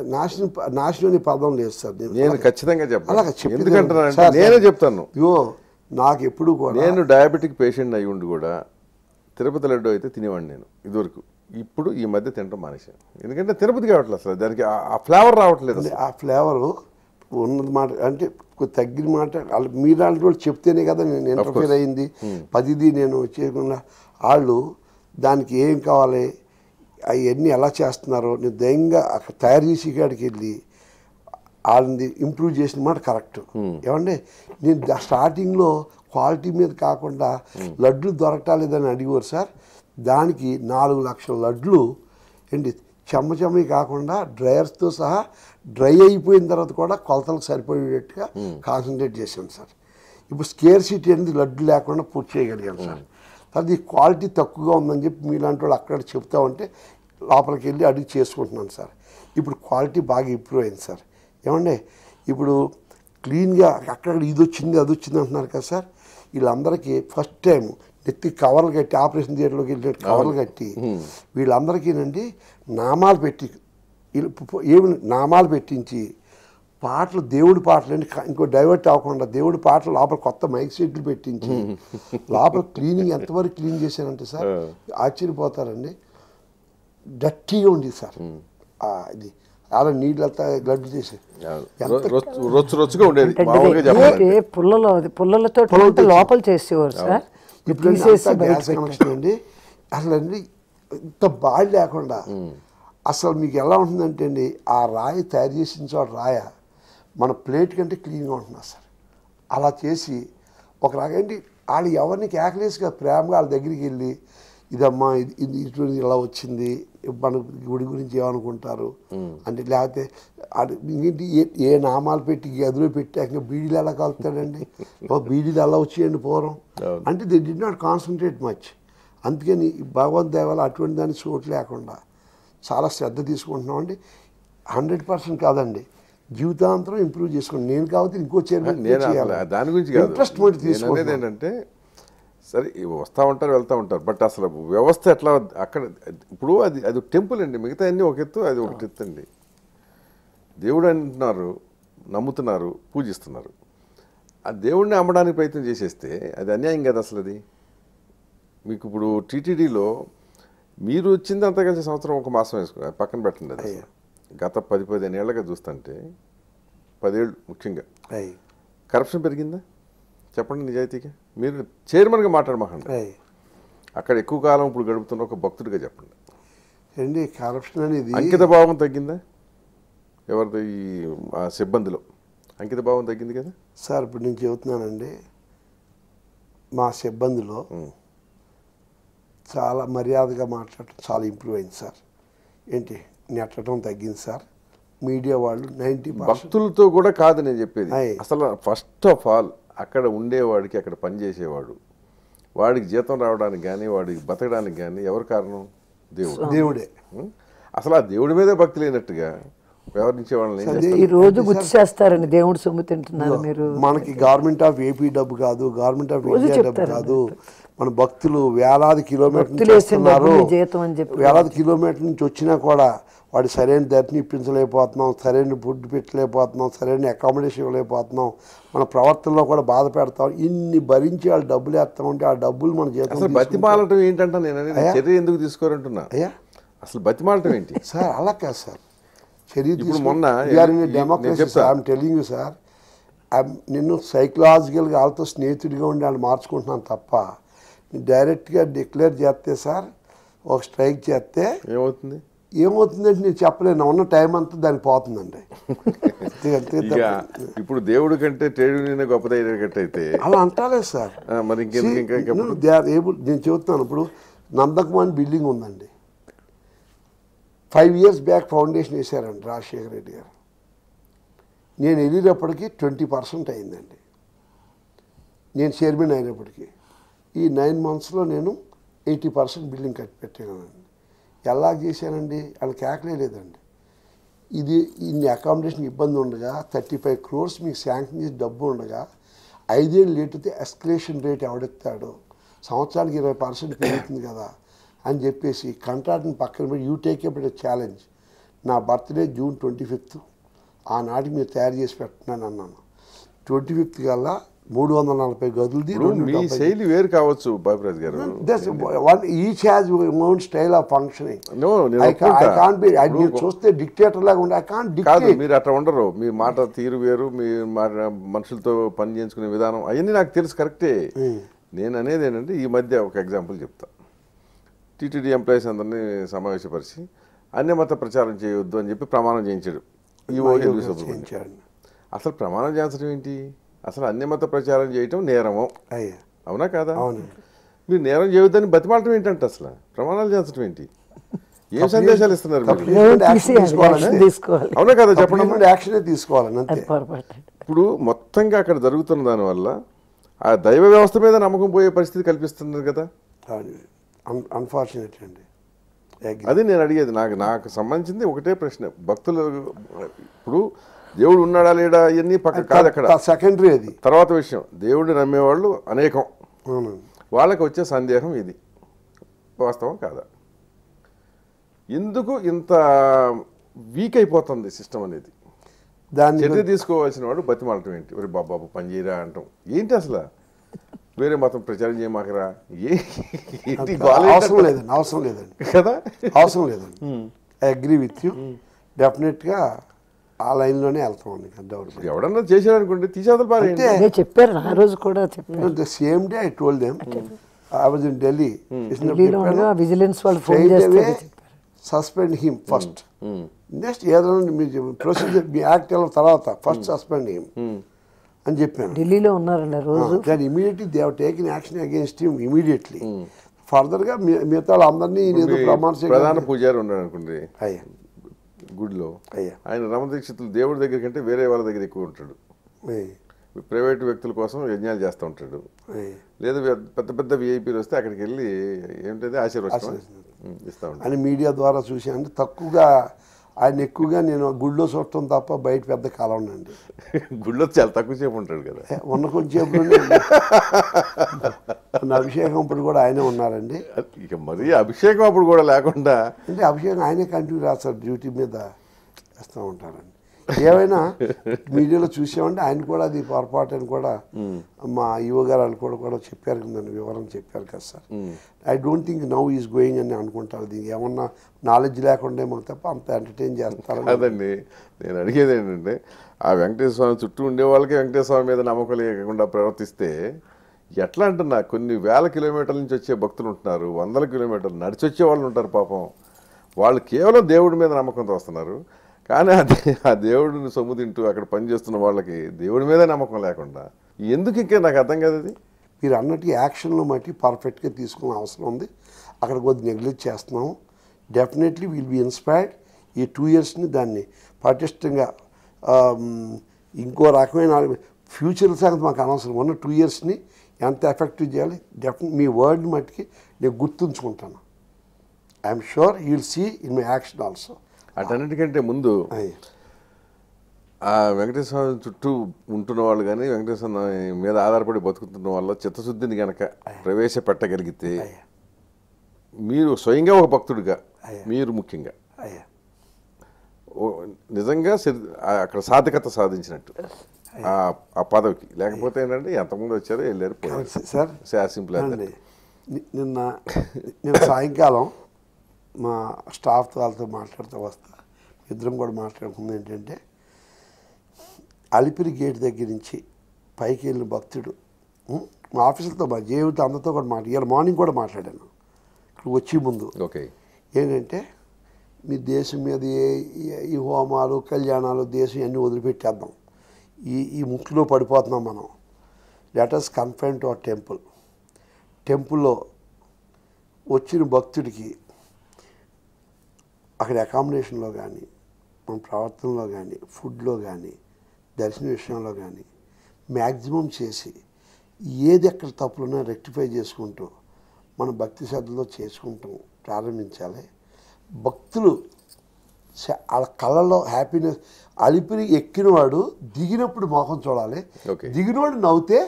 నాశనం నాశనం అనే పదం లేదు సార్ నేను ఖచ్చితంగా చెప్పాను. ఎందుకంటున్నానంటే సార్, నేనే సార్. చెప్తాను. ఇగో నాకు ఎప్పుడు కూడా నేను డయాబెటిక్ పేషెంట్ అయి ఉండి కూడా తిరుపతి లడ్డు అయితే తినేవాడిని నేను ఇదివరకు. ఇప్పుడు ఈ మధ్య తినడం మానేశాను. ఎందుకంటే తిరుపతి కావట్లేదు అసలు. దానికి ఆ- ఫ్లేవర్ రావట్లేదు ఆ ఫ్లేవరు ఉన్నది మాట అంటే తగ్గిన మాట వాళ్ళు మీలాంటి వాళ్ళు చెప్తేనే కదా నేను ఇంటర్ఫీర్ అయింది. పదిది నేను చేయకుండా వాళ్ళు దానికి ఏం కావాలి? అవన్నీ ఎలా చేస్తున్నారో నేను ధైర్యంగా అక్కడ తయారు చేసి కాడికి వెళ్ళి వాళ్ళని ఇంప్రూవ్ చేసిన మాట కరెక్ట్ ఏమంటే నేను స్టార్టింగ్లో క్వాలిటీ మీద కాకుండా లడ్లు దొరకటాలేదని అడిగారు సార్. దానికి నాలుగు లక్షల లడ్లు ఏంటి? చెమ్మ చెమ్మవి కాకుండా డ్రైయర్స్తో సహా డ్రై అయిపోయిన తర్వాత కూడా కొలతలకు సరిపోయేటట్టుగా కాన్సన్ట్రేట్ చేశాను సార్. ఇప్పుడు స్కేర్ సిటీ అనేది లడ్డు లేకుండా పూర్తి చేయగలిగాను సార్. అది క్వాలిటీ తక్కువగా ఉందని చెప్పి మీలాంటి వాళ్ళు అక్కడ చెప్తా ఉంటే లోపలికి వెళ్ళి అడిగి చేసుకుంటున్నాను సార్. ఇప్పుడు క్వాలిటీ బాగా ఇంప్రూవ్ అయింది సార్. ఏమండి? ఇప్పుడు క్లీన్గా అక్కడ ఇది వచ్చింది అది వచ్చింది అంటున్నారు కదా సార్. వీళ్ళందరికీ ఫస్ట్ టైం నెత్తి కవర్లు కట్టి ఆపరేషన్ థియేటర్లోకి వెళ్ళినట్టు కవర్లు కట్టి వీళ్ళందరికీనండి నామాలు పెట్టి ఏమి నామాలు పెట్టించి పాటలు దేవుడి పాటలు అండి. ఇంకో డైవర్ట్ అవ్వకుండా దేవుడి పాటలు లోపల కొత్త మైక్ సెట్లు పెట్టించి లోపల క్లీనింగ్ ఎంతవరకు క్లీన్ చేశారంటే సార్ ఆశ్చర్యపోతారండి. డట్టీగా ఉంది సార్. ఆ, ఇది అలా చేసి. చెప్పాలంటే. ఏ పుల్లలో అది పుల్లలతో లోపల చేసేవారు సార్. ఇప్పుడు అంతా గ్యాస్ కనెక్షన్ అండి. అసలు అండి ఇంత బాగా లేకుండా అసలు మీకు ఎలా ఉంటుందంటే అండి ఆ రాయి తయారు చేసిన చోట రాయ మన ప్లేట్ కంటే క్లీన్గా ఉంటున్నా సార్. అలా చేసి ఒక రకండి వాళ్ళు ఎవరిని కేకలేసిగా ప్రేమగా వాళ్ళ దగ్గరికి వెళ్ళి ఇదమ్మా ఇది ఇటువంటి ఇలా వచ్చింది మన గుడి గురించి ఏమనుకుంటారు? అంటే లేకపోతే ఇంకేంటి ఏ- ఏ నామాలు పెట్టి గదిలో పెట్టి ఇంకా బీడీలు ఎలా కలుపుతాడండి బీడీలు ఎలా వచ్చేయండి పూర్వం. అంటే they did not concentrate much అందుకని భగవద్ దేవాల అటువంటి దాని చోటు లేకుండా చాలా శ్రద్ధ తీసుకుంటున్నామండి. హండ్రెడ్ పర్సెంట్ కాదండి. జీవితాంతరం ఇంప్రూవ్ చేసుకోండి. నేను కాబట్టి ఇంకో చైర్మన్ నేను దాని గురించి ఇంట్రెస్ట్ అనేది తీసుకుంటున్నాను ఏంటంటే సరే వస్తూ ఉంటారు వెళ్తూ ఉంటారు బట్ అసలు వ్యవస్థ ఎట్లా అక్కడ ఇప్పుడు అది అది టెంపుల్ అండి. మిగతా అన్నీ ఒక ఎత్తు అది ఒక ఎత్తు అండి. దేవుడు అంటున్నారు నమ్ముతున్నారు పూజిస్తున్నారు. ఆ దేవుడిని అమ్మడానికి ప్రయత్నం చేసేస్తే అది అన్యాయం కదా అసలు అది? మీకు ఇప్పుడు టీటీడీలో మీరు వచ్చింది అంతా కలిసి సంవత్సరం ఒక మాసం వేసుకో పక్కన పెట్టండి అది. గత పది పదిహేను ఏళ్ళగా చూస్తుంటే పదేళ్ళు ముఖ్యంగా. కరప్షన్ పెరిగిందా? చెప్పండి నిజాయితీగా. మీరు చైర్మన్గా మాట్లాడమాకండి అక్కడ ఎక్కువ కాలం ఇప్పుడు గడుపుతున్న ఒక భక్తుడిగా చెప్పండి. అండి కరప్షన్ అనేది అంకిత భావం తగ్గిందా? ఎవరిది ఈ సిబ్బందిలో. అంకిత భావం తగ్గింది కదా? సార్ ఇప్పుడు నేను చెబుతున్నానండి. మా సిబ్బందిలో చాలా మర్యాదగా మాట్లాడటం చాలా ఇంప్రూవ్ అయింది సార్. ఏంటి? నెట్టడం తగ్గింది సార్. మీడియా వాళ్ళు నైంటీ భక్తులతో కూడా కాదు నేను చెప్పేది. అసలు ఫస్ట్ ఆఫ్ ఆల్ అక్కడ ఉండేవాడికి అక్కడ పనిచేసేవాడు వాడికి జీతం రావడానికి కానీ వాడికి బతకడానికి కానీ ఎవరు కారణం? దేవుడు. దేవుడే? అసలు ఆ దేవుడి మీదే భక్తి లేనట్టుగా వ్యవహరించే వాళ్ళని? ఈ రోజు గుర్తు చేస్తారని దేవుడు సొమ్ము తింటున్నారు మీరు. మనకి గవర్నమెంట్ ఆఫ్ ఏపీ డబ్బు కాదు గవర్నమెంట్ ఆఫ్ ఇండియా డబ్బు కాదు. మన భక్తులు వేలాది చెప్పి వేలాది కిలోమీటర్ల నుంచి వచ్చినా కూడా వాడి సరైన దర్శనం ఇప్పించలేకపోతున్నాం సరైన ఫుడ్ పెట్టలేకపోతున్నాం సరైన అకామిడేషన్ ఇవ్వలేకపోతున్నాం. మన ప్రవర్తనలో కూడా బాధ పెడతాం. ఇన్ని భరించి వాళ్ళు డబ్బులు వేస్తాం ఉంటే ఆ డబ్బులు మన తీసుకుంటే- బతిమాలటం ఏంటంట నేను. చర్య ఎందుకు తీసుకోరంటున్నా? అయ్యా. అసలు బతిమాలటం ఏంటి? సార్ అలా కాదు సార్. చర్య మొన్న డెమోక్రసీ చెప్తా. ఐఎమ్ టెలింగ్ యూ సార్ నిన్ను సైకలాజికల్గా వాళ్ళతో స్నేహితుడిగా ఉండి వాళ్ళు మార్చుకుంటున్నాను తప్ప డైరెక్ట్గా డిక్లేర్ చేస్తే సార్ ఒక స్ట్రైక్ చేస్తే ఏమవుతుంది? ఏమవుతుందంటే నేను చెప్పలేను. ఉన్న టైం అంతా దానికి పోతుందండి. ఇప్పుడు దేవుడి కంటే ట్రేడ్ యూనియన్ గొప్పదయ్యేటట్టయితే అలా అంటాలే సార్. మరి నేను చెబుతున్నాను ఇప్పుడు నందకుమాన్ బిల్డింగ్ ఉందండి. ఫైవ్ ఇయర్స్ బ్యాక్ ఫౌండేషన్ వేశారండి రాజశేఖర రెడ్డి గారు. నేను వెళ్ళేటప్పటికి ట్వంటీ పర్సెంట్ అయిందండి. నేను చైర్మన్ అయినప్పటికీ. ఈ నైన్ మంత్స్లో నేను ఎయిటీ పర్సెంట్ బిల్డింగ్ కట్టి పెట్టానండి ఎలా చేశానండి వాళ్ళు కేకలేదండి ఇది ఇన్ని అకామిడేషన్ ఇబ్బంది ఉండగా థర్టీ ఫైవ్ క్రోర్స్ మీకు శాంక్షన్ చేసి డబ్బు ఉండగా ఐదేళ్ళు లేటితే ఎస్కలేషన్ రేట్ ఎవడెత్తాడు? సంవత్సరానికి ఇరవై పర్సెంట్ పెరుగుతుంది కదా అని చెప్పేసి కంట్రాక్ట్ని పక్కన పెట్టి యూ టేక్ ఎప్ ఛాలెంజ్ నా బర్త్డే జూన్ ట్వంటీ ఫిఫ్త్ ఆనాటికి మీరు తయారు చేసి పెట్టినాను అన్నాను. ట్వంటీ ఫిఫ్త్ కల్లా మూడు వందల నలభై గదులది రెండు మీ శైలి వేరు కావచ్చు బాబురాజ్ గారు. I ఒప్పుకుంటా. can't be. I ఇప్పుడు మీరు చూస్తే డిక్టేటర్ లాగా ఉండే ఐ కాదు మీరు అట్లా ఉండరు. మీ మాట తీరు వేరు మీ మనుషులతో పని చేయించుకునే విధానం అవన్నీ నాకు తెలుసు కరెక్టే. నేను అనేది ఏంటంటే ఈ మధ్య ఒక ఎగ్జాంపుల్ చెప్తా. టీటీడీ ఎంప్లాయీస్ అందరినీ సమావేశపరిచి అన్యమత ప్రచారం చేయొద్దు అని చెప్పి ప్రమాణం చేయించాడు. ఈ ఓ అసలు ప్రమాణం చేయించడం ఏంటి? అసలు అన్యమత ప్రచారం చేయటం నేరము. అయ్యా. అవునా కాదా? అవునండి. మీరు నేరం చేయొద్దని బతిమాలటం ఏంటంటే అసలు? ప్రమాణాలు చేయించడం ఏంటి? ఏం సందేశాలు ఇస్తున్నారు అవునా కదా? చెప్పండి. యాక్షనే తీసుకోవాలని అంతే. ఇప్పుడు మొత్తంగా అక్కడ జరుగుతున్న దానివల్ల ఆ దైవ వ్యవస్థ మీద నమ్మకం పోయే పరిస్థితి కల్పిస్తున్నారు కదా? అన్ఫార్చునేట్ అండి. అది నేను అడిగేది. నాకు నాకు సంబంధించింది ఒకటే ప్రశ్న. భక్తులు ఇప్పుడు దేవుడు ఉన్నాడా లేడా ఇవన్నీ పక్క కాదు అక్కడ. సెకండరీ అది. తర్వాత విషయం దేవుడిని నమ్మేవాళ్ళు అనేకం. వాళ్ళకి వచ్చే సందేహం ఇది. వాస్తవం కాదా? ఎందుకు ఇంత వీక్ అయిపోతుంది సిస్టమ్ అనేది? దాన్ని చర్య తీసుకోవాల్సిన వాడు బతిమాలటం ఏంటి? ఒరే బాబు పని చేయరా అంటాం. ఏంటి అసలు? వేరే మతం ప్రచారం చేయమాకరా? ఏంటి అవసరం? లేదండి అవసరం లేదండి. కదా? అవసరం లేదండి. ఐ అగ్రీ విత్ యూ డెఫినెట్గా ఆ లైన్లోనే వెళ్తామండి డౌట్ ఎవడన్నా చేశారనుకోండి తీసేదలు. అదే చెప్పారు ఆ రోజు కూడా చెప్పారు the same day I told them I was in Delhi vigilance వాళ్ళు ఫోన్ చేస్తే చెప్పారు. సస్పెండ్ హిమ్ ఫస్ట్ నెక్స్ట్ ఏదైనా మీ ప్రొసీజర్ మీ యాక్ట్ అయిన తర్వాత ఫస్ట్ సస్పెండ్ హిమ్ అని చెప్పాను. ఢిల్లీలో ఉన్నారండి రోజు. దాని immediately they have taken action against him immediately ఫర్దర్గా మిగతా మీ ప్రమాణ ప్రధాన పూజారి ఉన్నాడు అనుకోండి. అయ్యా. గుడిలో ఆయన రమణ దీక్షితులు దేవుడి దగ్గర కంటే వేరే వాళ్ళ దగ్గర ఎక్కువ ఉంటాడు. ప్రైవేట్ వ్యక్తుల కోసం యజ్ఞాలు చేస్తూ ఉంటాడు. లేదా పెద్ద పెద్ద విఐపీలు వస్తే అక్కడికి వెళ్ళి ఏంటది? ఆశీర్వచనం ఇస్తూ ఉంటాడు. అని మీడియా ద్వారా చూశాను. తక్కువగా ఆయన ఎక్కువగా నేను గుడిలో చూడటం తప్ప బయట పెద్ద కాలం ఉండండి గుడిలో చాలా తక్కువ సేపు ఉంటాడు కదా. ఉన్న కొంచెం ఉన్న అభిషేకం ఇప్పుడు కూడా ఆయనే ఉన్నారండి. ఇక మరీ అభిషేకం అప్పుడు కూడా లేకుండా అంటే అభిషేకం ఆయనే కంటిన్యూ రాస్తారు డ్యూటీ మీద వేస్తూ ఉంటారండి. ఏమైనా మీడియాలో చూసామంటే ఆయన కూడా అది పొరపాటు అని కూడా మా యువ గారు వాళ్ళు కూడా కూడా చెప్పారు కదండి వివరం చెప్పారు కదా sir. I don't think now is going అని అనుకుంటారు దీనికి ఏమన్నా నాలెడ్జ్ లేకుండా ఏమో తప్ప అంత ఎంటర్టైన్ చేస్తారు? కాదండి నేను అడిగేది ఏంటంటే ఆ వెంకటేశ్వర స్వామి చుట్టూ ఉండే వాళ్ళకి వెంకటేశ్వర స్వామి మీద నమ్మకం లేకుండా ప్రవర్తిస్తే ఎట్లా అంటున్నా? కొన్ని వేల కిలోమీటర్ల నుంచి వచ్చే భక్తులు ఉంటున్నారు వందల కిలోమీటర్లు నడిచి వచ్చే వాళ్ళు ఉంటారు పాపం. వాళ్ళు కేవలం దేవుడి మీద నమ్మకంతో వస్తున్నారు. కానీ ఆ ఆ దేవుడిని సొమ్ము తింటూ అక్కడ పనిచేస్తున్న వాళ్ళకి దేవుడి మీద నమ్మకం లేకుండా ఎందుకు ఇంకా నాకు అర్థం కాదు అది మీరు అన్నట్టు యాక్షన్లో మట్టి పర్ఫెక్ట్గా తీసుకునే అవసరం ఉంది. అక్కడ కొద్ది నెగ్లెక్ట్ చేస్తున్నాము డెఫినెట్లీ విల్ బి ఇన్స్పైర్డ్ ఈ టూ ఇయర్స్ని దాన్ని పటిష్టంగా ఇంకో రకమైన ఫ్యూచర్ సంగతి మాకు అనవసరం. ఉన్న టూ ఇయర్స్ని ఎంత ఎఫెక్టివ్ చేయాలి? డెఫినెట్ మీ వర్డ్ని మట్టికి నేను గుర్తుంచుకుంటాను. I'm sure you will see in my action also అటన్నిటికంటే ముందు ఆ వెంకటేశ్వర స్వామి చుట్టూ ఉంటున్న వాళ్ళు కానీ వెంకటేశ్వర స్వామి మీద ఆధారపడి బతుకుతున్న వాళ్ళ చిత్తశుద్ధిని గనక ప్రవేశపెట్టగలిగితే మీరు స్వయంగా ఒక భక్తుడిగా. మీరు ముఖ్యంగా. నిజంగా అక్కడ సాధికత సాధించినట్టు. ఆ ఆ పదవికి. లేకపోతే ఏంటంటే ఎంతమంది వచ్చారో వెళ్ళారు సార్ సింపుల్ నిన్న నిన్న సాయంకాలం మా స్టాఫ్ వాళ్ళతో మాట్లాడుతూ వస్తా. ఇద్దరం కూడా మాట్లాడుకుంది ఏంటంటే అలిపిరి గేట్ దగ్గర నుంచి పైకి వెళ్ళిన భక్తుడు మా ఆఫీసులతో మా జీవితం అందరితో కూడా మాట ఇవాళ మార్నింగ్ కూడా మాట్లాడాను. ఇక్కడ వచ్చే ముందు. ఓకే. ఏంటంటే మీ దేశం మీద ఏ- ఈ హోమాలు కళ్యాణాలు దేశం అన్నీ వదిలిపెట్టేద్దాం. ఈ ఈ ముక్కులో పడిపోతున్నాం మనం. Let us confine to our temple టెంపుల్లో వచ్చిన భక్తుడికి అక్కడ అకామిడేషన్లో కానీ మన ప్రవర్తనలో కానీ ఫుడ్లో కానీ దర్శన విషయంలో కానీ మ్యాక్సిమం చేసి ఏది ఎక్కడ తప్పులున్నా రెక్టిఫై చేసుకుంటూ మన భక్తి శ్రద్ధలో చేసుకుంటాం ప్రారంభించాలి భక్తులు వాళ్ళ కళ్ళలో హ్యాపీనెస్ అలిపిరి ఎక్కినవాడు దిగినప్పుడు మొహం చూడాలి. దిగినవాడు నవ్వుతే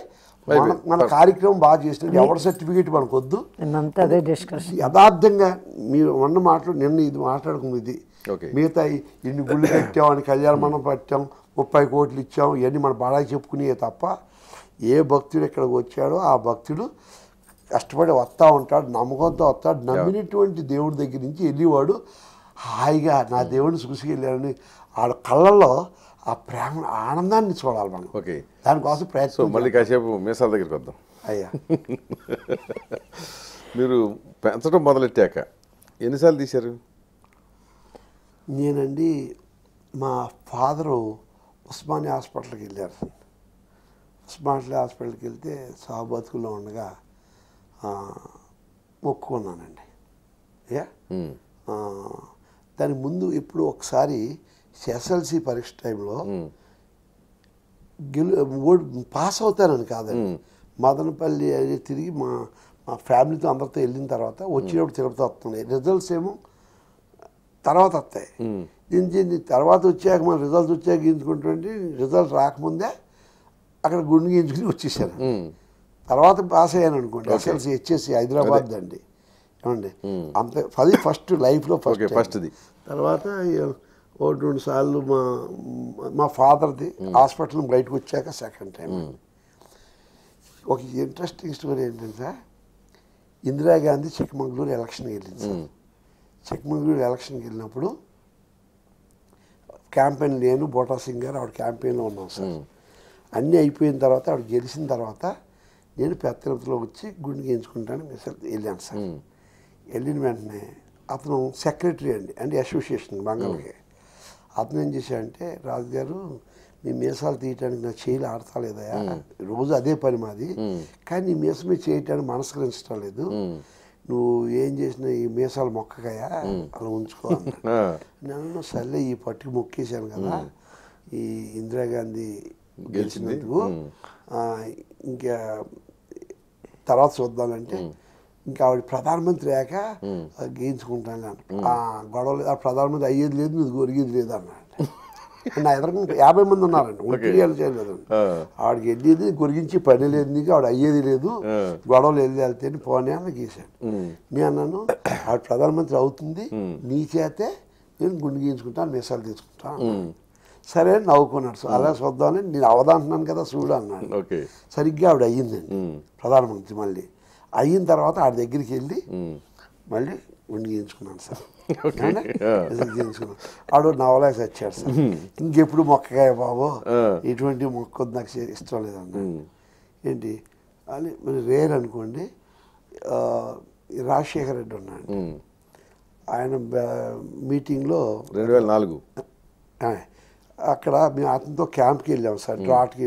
మన కార్యక్రమం బాగా చేసినట్టు ఎవరి సర్టిఫికేట్ మనకు వద్దు నిన్నంతా అదే డిస్కషన్ యథార్థంగా మీరు ఉన్న మాటలు నిన్న ఇది మాట్లాడుకుంది ఇది. ఓకే. మిగతా ఇన్ని గుళ్ళు కట్టాం అని కళ్యాణ మండపం పెట్టాం ముప్పై కోట్లు ఇచ్చాం ఇవన్నీ మన బాగా చెప్పుకునే తప్ప ఏ భక్తుడు ఇక్కడికి వచ్చాడో ఆ భక్తుడు కష్టపడి వస్తూ ఉంటాడు నమ్మకంతో వస్తాడు. నమ్మినటువంటి దేవుడి దగ్గర నుంచి వెళ్ళేవాడు హాయిగా నా దేవుడిని చూసుకెళ్ళాడని వాళ్ళ కళ్ళల్లో ఆ ప్రేమ ఆనందాన్ని చూడాలి మనం. ఓకే దానికోసం ప్రయత్నం మళ్ళీ కాసేపు మీసాల దగ్గరికి వద్దాం. అయ్యా. మీరు పెంచడం మొదలెట్టాక ఎన్నిసార్లు తీశారు? నేనండి మా ఫాదరు ఉస్మానియా హాస్పిటల్కి వెళ్ళారు. ఉస్మానియా హాస్పిటల్కి వెళ్తే సాబతుకులో ఉండగా మొక్కుకున్నానండి. ఏ ఉమ్, ఆ, దాని ముందు ఇప్పుడు ఒకసారి ఎస్ఎల్సి పరీక్ష టైంలో గెలు పాస్ అవుతానని కాదండి. మదనపల్లి అది తిరిగి మా మా ఫ్యామిలీతో అందరితో వెళ్ళిన తర్వాత వచ్చేటప్పుడు తిరుపతి వస్తున్నాయి రిజల్ట్స్ ఏమో తర్వాత వస్తాయి. దీని తర్వాత వచ్చాక మన రిజల్ట్స్ వచ్చాక గీయించుకుంటుంటే రిజల్ట్ రాకముందే అక్కడ గుండు గీయించుకుని వచ్చేసాను. తర్వాత పాస్ అయ్యాను అనుకోండి. ఎస్ఎల్సి హెచ్ఎస్సి హైదరాబాద్ అండి. ఏమండి? అంతే. అది ఫస్ట్ లైఫ్లో ఫస్ట్ Okay, first ది. తర్వాత ఒకటి రెండు సార్లు మా మా ఫాదర్ది హాస్పిటల్ బయటకు వచ్చాక సెకండ్ టైం ఒక ఇంట్రెస్టింగ్ స్టోరీ ఏంటంటే సార్ ఇందిరాగాంధీ చిక్కమంగళూరు ఎలక్షన్కి వెళ్ళింది సార్. చిక్కమంగళూరు ఎలక్షన్కి వెళ్ళినప్పుడు క్యాంపెయిన్ నేను బోటా సింగ్ గారు ఆవిడ క్యాంపెయిన్లో ఉన్నాం సార్. అన్నీ అయిపోయిన తర్వాత ఆవిడ గెలిచిన తర్వాత నేను పెత్తనతిలో వచ్చి గుండె గీయించుకుంటాను మిసల్ వెళ్ళాను సార్. వెళ్ళిన వెంటనే అతను సెక్రటరీ అండి అంటే అసోసియేషన్ మంగళకి అతను ఏం చేశాడంటే రాజుగారు మీ మీసాలు తీయటానికి నా చేయిలు ఆడతలేదయా రోజు అదే పని మాది. కానీ నీ మీసమే చేయటానికి మనస్కరించడం లేదు. నువ్వు ఏం చేసినా ఈ మీసాలు మొక్కకాయా అలా ఉంచుకో అన్నాడు. ఆ, నేను సర్లే ఈ పట్టుకు మొక్కేశాను కదా. ఈ ఇందిరాగాంధీ. గెలిచినందుకు ఇంకా తర్వాత చూద్దామంటే ఇంకా ఆవిడ ప్రధానమంత్రి అయ్యాక గెయించుకుంటాను. ఆ గొడవలు ఆ ప్రధానమంత్రి అయ్యేది లేదు నువ్వు ఒరిగేది లేదు అన్నాడు. నా ఎదురు యాభై మంది ఉన్నారండి ఒంటిగా చేయలేదు. ఆవిడకి వెళ్ళేది గురిగించి పని లేదు నీకు ఆవిడ అయ్యేది లేదు. గొడవలు వెళ్ళి వెళ్తే పోనీ అని గీశాడు. నేను అన్నాను ఆవిడ ప్రధానమంత్రి అవుతుంది నీ చేతే నేను గుండు గీయించుకుంటాను మీసాలు తీసుకుంటాను. సరే అని నవ్వుకున్నాడు. సో అలా చూద్దామని నేను అవదంటున్నాను కదా చూడు అన్నాడు. సరిగ్గా ఆవిడ అయ్యిందండి. ప్రధానమంత్రి మళ్ళీ. అయిన తర్వాత ఆవిడ దగ్గరికి వెళ్ళి మళ్ళీ గీయించుకున్నాను సార్. ఓకే. ఏమండి? ఆ. నిజంగా గీయించుకున్నాను ఆవిడ నవలేసి వచ్చాడు సార్. ఇంకెప్పుడు మొక్కకాయ బాబు? ఆ. ఇటువంటి మొక్క వద్దు నాకు ఇష్టం లేదన్న ఏంటి? అని మరి రేర్ అనుకోండి రాజశేఖర రెడ్డి ఉన్నాడు. ఆయన మీటింగ్లో రెండు వేల నాలుగు అక్కడ మేము అతనితో క్యాంప్కి వెళ్ళాం సార్. డ్రాట్కి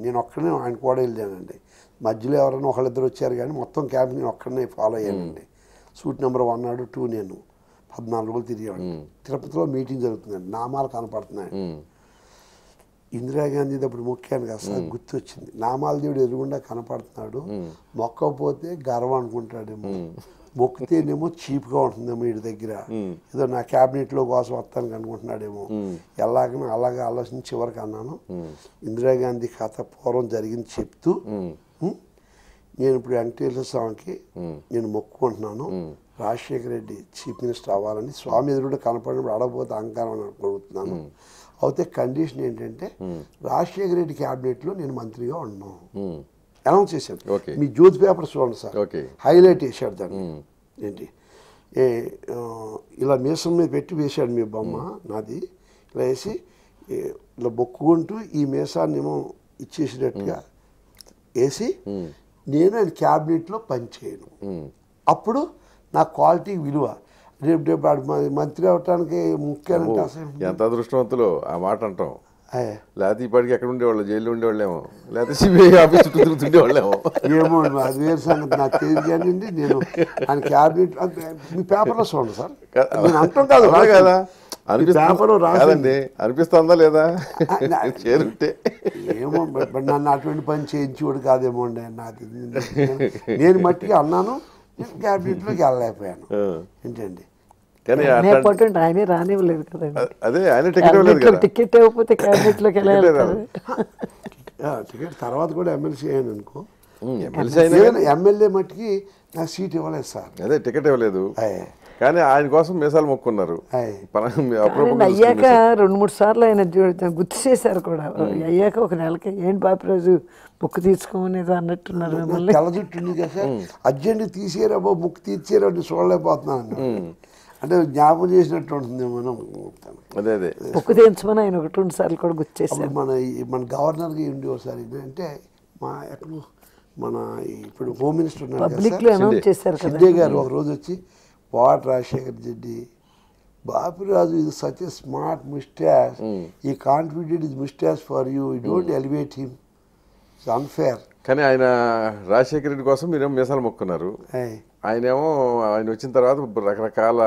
నేను ఒక్కనే ఆయన కూడా వెళ్ళానండి. మధ్యలో ఎవరైనా ఒకళ్ళిద్దరు వచ్చారు కానీ మొత్తం క్యాంప్ నేను ఒక్కడనే ఫాలో అయ్యానండి. సూట్ నెంబర్ వన్ నాడు టూ నేను పద్నాలుగు రోజులు తిరిగాను తిరుపతిలో మీటింగ్ జరుగుతుందండి. నామాలు కనపడుతున్నాయి. ఇందిరాగాంధీ అప్పుడు మొక్కాను కదా సార్ గుర్తొచ్చింది. నామాలదేవుడు ఎదురుగుండా కనపడుతున్నాడు. మొక్కకపోతే గర్వం అనుకుంటాడేమో. మొక్కితేనేమో చీప్గా ఉంటుందేమో వీడి దగ్గర. ఏదో నా క్యాబినెట్లో కోసం వస్తాను అనుకుంటున్నాడేమో. ఎలాగనో అలాగే ఆలోచించి చివరికి అన్నాను. ఇందిరాగాంధీ కథ పూర్వం జరిగింది చెప్తూ? నేను ఇప్పుడు వెంకటేశ్వర స్వామికి నేను మొక్కుకుంటున్నాను. రాజశేఖర రెడ్డి చీఫ్ మినిస్టర్ అవ్వాలని స్వామి ఎదురుడు కనపడినప్పుడు అడగపోతే అహంకారం అడుగుతున్నాను. అయితే కండిషన్ ఏంటంటే రాజశేఖర రెడ్డి క్యాబినెట్లో నేను మంత్రిగా ఉన్నాను. అనౌన్స్ చేశాను. మీ జ్యోతి పేపర్ చూడండి సార్. హైలైట్ వేసాడు దాన్ని. ఏంటి? ఏ ఇలా మీసం మీద పెట్టి వేశాడు మీ బొమ్మ నాది. ఇలా వేసి ఇలా బొక్కుకుంటూ ఈ మీసాన్ని ఏమో ఇచ్చేసినట్టుగా వేసి నేను ఆయన క్యాబినెట్లో పనిచేయను. అప్పుడు నా క్వాలిటీ విలువ. రేపు మంత్రి అవటానికి ముఖ్యానంటే అసలు ఎంత అదృష్టవంతులు ఆ మాట అంటాం. లేకపోతే ఇప్పటికి ఎక్కడ ఉండేవాళ్ళు? జైల్లో ఉండేవాళ్ళేమో. లేకపోతే సిబిఐ ఆఫీస్ చుట్టూ తిరుగుతుండేవాళ్ళేమో ఏమో అది వేరే సంగతి. నాకు తెలియదు కానీ నేను ఆయన క్యాబినెట్ మీ పేపర్లో చూడండి సార్. నేను అంటాం కాదు కదా. అనిపిస్తుంది అనిపిస్తుందా లేదా? చేరుంటే. ఏమో నన్ను అటువంటి పని చేయించేవాడు కాదేమో అండి. నాకు నేను మట్టిగా అన్నాను నేను క్యాబినెట్లోకి వెళ్ళలేకపోయాను. ఏంటండి? కానీ ఆయనే రానివ్వలేదు కదండి అదే ఆయన టికెట్ ఇవ్వలేదు టికెట్ ఇవ్వకపోతే క్యాబినెట్లోకి టికెట్ వెళ్తారు? ఆ, టికెట్ తర్వాత కూడా ఎమ్మెల్సీ అయ్యాను అనుకో. ఎమ్మెల్సీ ఎమ్మెల్యే మట్టికి నాకు సీట్ ఇవ్వలేదు సార్. అదే టికెట్ ఇవ్వలేదు. కానీ ఆయన కోసం మీసాలు మొక్కున్నారు. అయ్యాక రెండు మూడు సార్లు ఆయన గుర్తు చేశారు కూడా. అయ్యాక ఒక నెలకి ఏంటి బాపిరాజు ముక్కు తీసుకోమనేది అన్నట్టున్నారు మిమ్మల్ని. తెల్ల జుట్టు ఉంది కదా సార్. అర్జెంట్ తీసేరా బాబు ముక్కు తీర్చేరా నేను చూడలేకపోతున్నాను. అంటే జ్ఞాపకం చేసినట్టు ఉంటుంది మనం అదే అదే. ముక్కు తీయించమని ఆయన ఒకటి రెండు సార్లు కూడా గుర్తు చేశారు. మన ఈ- మన గవర్నర్గా ఉండి ఒకసారి అంటే మా ఎక్కడ మన ఈ ఇప్పుడు హోమ్ మినిస్టర్ ఉన్నారు కదా పబ్లిక్ సార్, లో అనౌన్స్ చేశారు కదా షిండే గారు ఒక రోజు వచ్చి వాట్ రాజశేఖర్ రెడ్డి. బాపిరాజు ఇది సచ్ ఎ స్మార్ట్ మిస్టాస్ ఈ confident is mistress for you you don't elevate him it's unfair కానీ ఆయన రాజశేఖర రెడ్డి కోసం మీరేమో మీసాలు మొక్కున్నారు. ఆయనేమో ఆయన వచ్చిన తర్వాత రకరకాల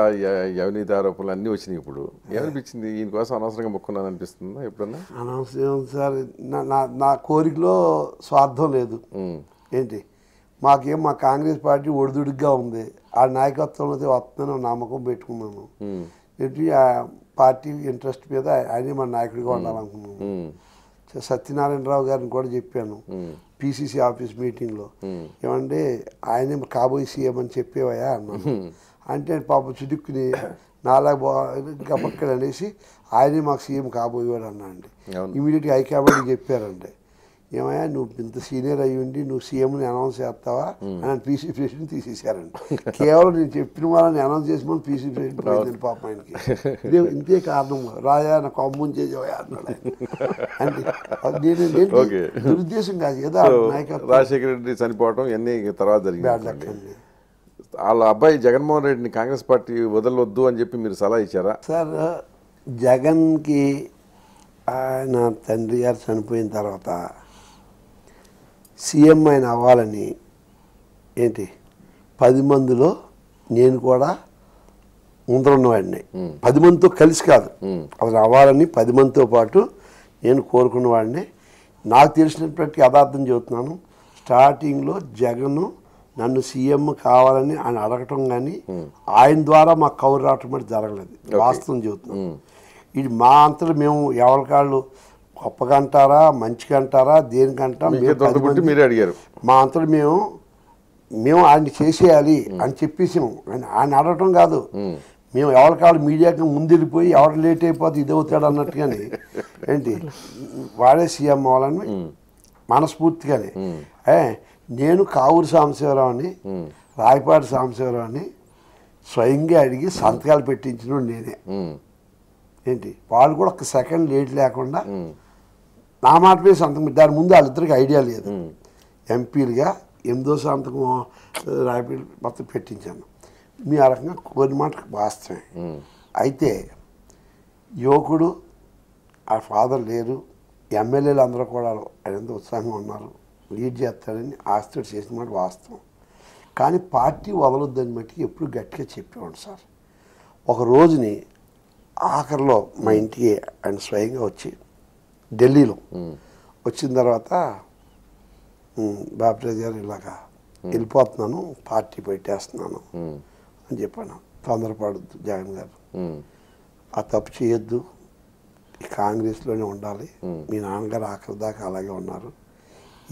అవినీతి ఆరోపణలు అన్నీ వచ్చినాయి ఇప్పుడు. ఏమనిపించింది? ఈయన కోసం అనవసరంగా మొక్కున్నాను అనిపిస్తుందా ఎప్పుడన్నా? అనవసరం సార్ నా నా- కోరికలో స్వార్థం లేదు. ఉమ్, ఏంటి? మాకేం మా కాంగ్రెస్ పార్టీ ఒడిదుడిగా ఉంది. ఆ నాయకత్వంలో వస్తుందని నమ్మకం పెట్టుకున్నాను. ఏంటి ఆ పార్టీ ఇంట్రెస్ట్ మీద ఆయనే మన నాయకుడిగా ఉండాలనుకున్నాను. సత్యనారాయణరావు గారిని కూడా చెప్పాను. పిసిసి ఆఫీస్ మీటింగ్లో. ఏమంటే ఆయనే కాబోయే సీఎం అని చెప్పేవయ్యా అన్నాను అంటే పాప చుదుక్కుని నాలా గబక్కలు అనేసి ఆయనే మాకు సీఎం కాబోయేవాడు అన్నా అండి. ఇమీడియట్గా హైకమాండ్ చెప్పారండి. ఏమయ్యా నువ్వు ఇంత సీనియర్ అయ్యి ఉండి నువ్వు సీఎంని అనౌన్స్ చేస్తావా? అని పీసీ ప్రెసిడెంట్ తీసేశారండి కేవలం నేను చెప్పిన వాళ్ళని అనౌన్స్ చేసి మనం పీసీ ప్రెసిడెంట్ పోయింది పాప ఆయనకి. ఇదే ఇంతే కారణం. రాయా నా కొమ్మం చేసేవా అన్నాడు. అంటే నేను. దురుద్దేశం కాదు. ఏదో నాయకత్వం. రాజశేఖర రెడ్డి చనిపోవడం ఇవన్నీ తర్వాత జరిగింది వాళ్ళ అబ్బాయి జగన్మోహన్ రెడ్డిని కాంగ్రెస్ పార్టీ వదలొద్దు అని చెప్పి మీరు సలహా ఇచ్చారా? సార్ జగన్కి ఆయన తండ్రి గారు చనిపోయిన తర్వాత సీఎం ఆయన అవ్వాలని ఏంటి? పది మందిలో నేను కూడా ముందరున్నవాడిని పది మందితో కలిసి కాదు. అతను అవ్వాలని పది మందితో పాటు నేను కోరుకున్నవాడిని. నాకు తెలిసినటువంటి యథార్థం చెబుతున్నాను. స్టార్టింగ్లో జగన్ నన్ను సీఎం కావాలని ఆయన అడగటం కానీ ఆయన ద్వారా మాకు కౌరు రావటం అంటే జరగలేదు. వాస్తవం చెబుతున్నాను. ఇది మా అంతలో మేము ఎవరికాళ్ళు గొప్పగా అంటారా మంచిగా అంటారా దేనికంటాం మీకే మేము మీరే అడిగారు. మా అంతలో మేము మేము ఆయన చేసేయాలి అని చెప్పేసాము ఆయన అడగటం కాదు. మేము. ఎవరికాళ్ళు మీడియాకి ముందు వెళ్ళిపోయి ఎవరు లేట్ అయిపోతే ఇది అవుతాడు అన్నట్టుగాని. ఏంటి? వాడే సీఎం అవ్వాలని మనస్ఫూర్తిగానే. ఏ, నేను కావూరు సాంబశివరావుని రాయపాటి సాంబశివరావుని స్వయంగా అడిగి సంతకాలు పెట్టించిన నేనే. ఏంటి? వాళ్ళు కూడా ఒక సెకండ్ లేట్ లేకుండా నా మాట మీద సంతకం దాని ముందు వాళ్ళిద్దరికి ఐడియా లేదు. ఎంపీలుగా ఎనిమిదో సంతకం రాయపీలు మొత్తం పెట్టించాను. మీ ఆ రకంగా కోరిన మాట వాస్తవమే. అయితే యువకుడు ఆ ఫాదర్ లేరు. ఎమ్మెల్యేలు అందరూ కూడా ఆయన ఎంత ఉత్సాహంగా ఉన్నారు. లీడ్ చేస్తాడని ఆస్తితో చేసిన మాట వాస్తవం. కానీ పార్టీ వదలొద్దని మట్టికి ఎప్పుడు గట్టిగా చెప్పేవాడు సార్. ఒక రోజుని ఆఖరిలో మా ఇంటికి ఆయన స్వయంగా వచ్చి ఢిల్లీలో. వచ్చిన తర్వాత "ఉమ్, బాబురాజు గారు ఇలాగా వెళ్ళిపోతున్నాను పార్టీ పెట్టేస్తున్నాను అని చెప్పాను. తొందరపడద్దు జగన్ గారు. ఆ తప్పు చేయొద్దు. ఈ కాంగ్రెస్లోనే ఉండాలి. మీ. నాన్నగారు ఆఖరి దాకా అలాగే ఉన్నారు.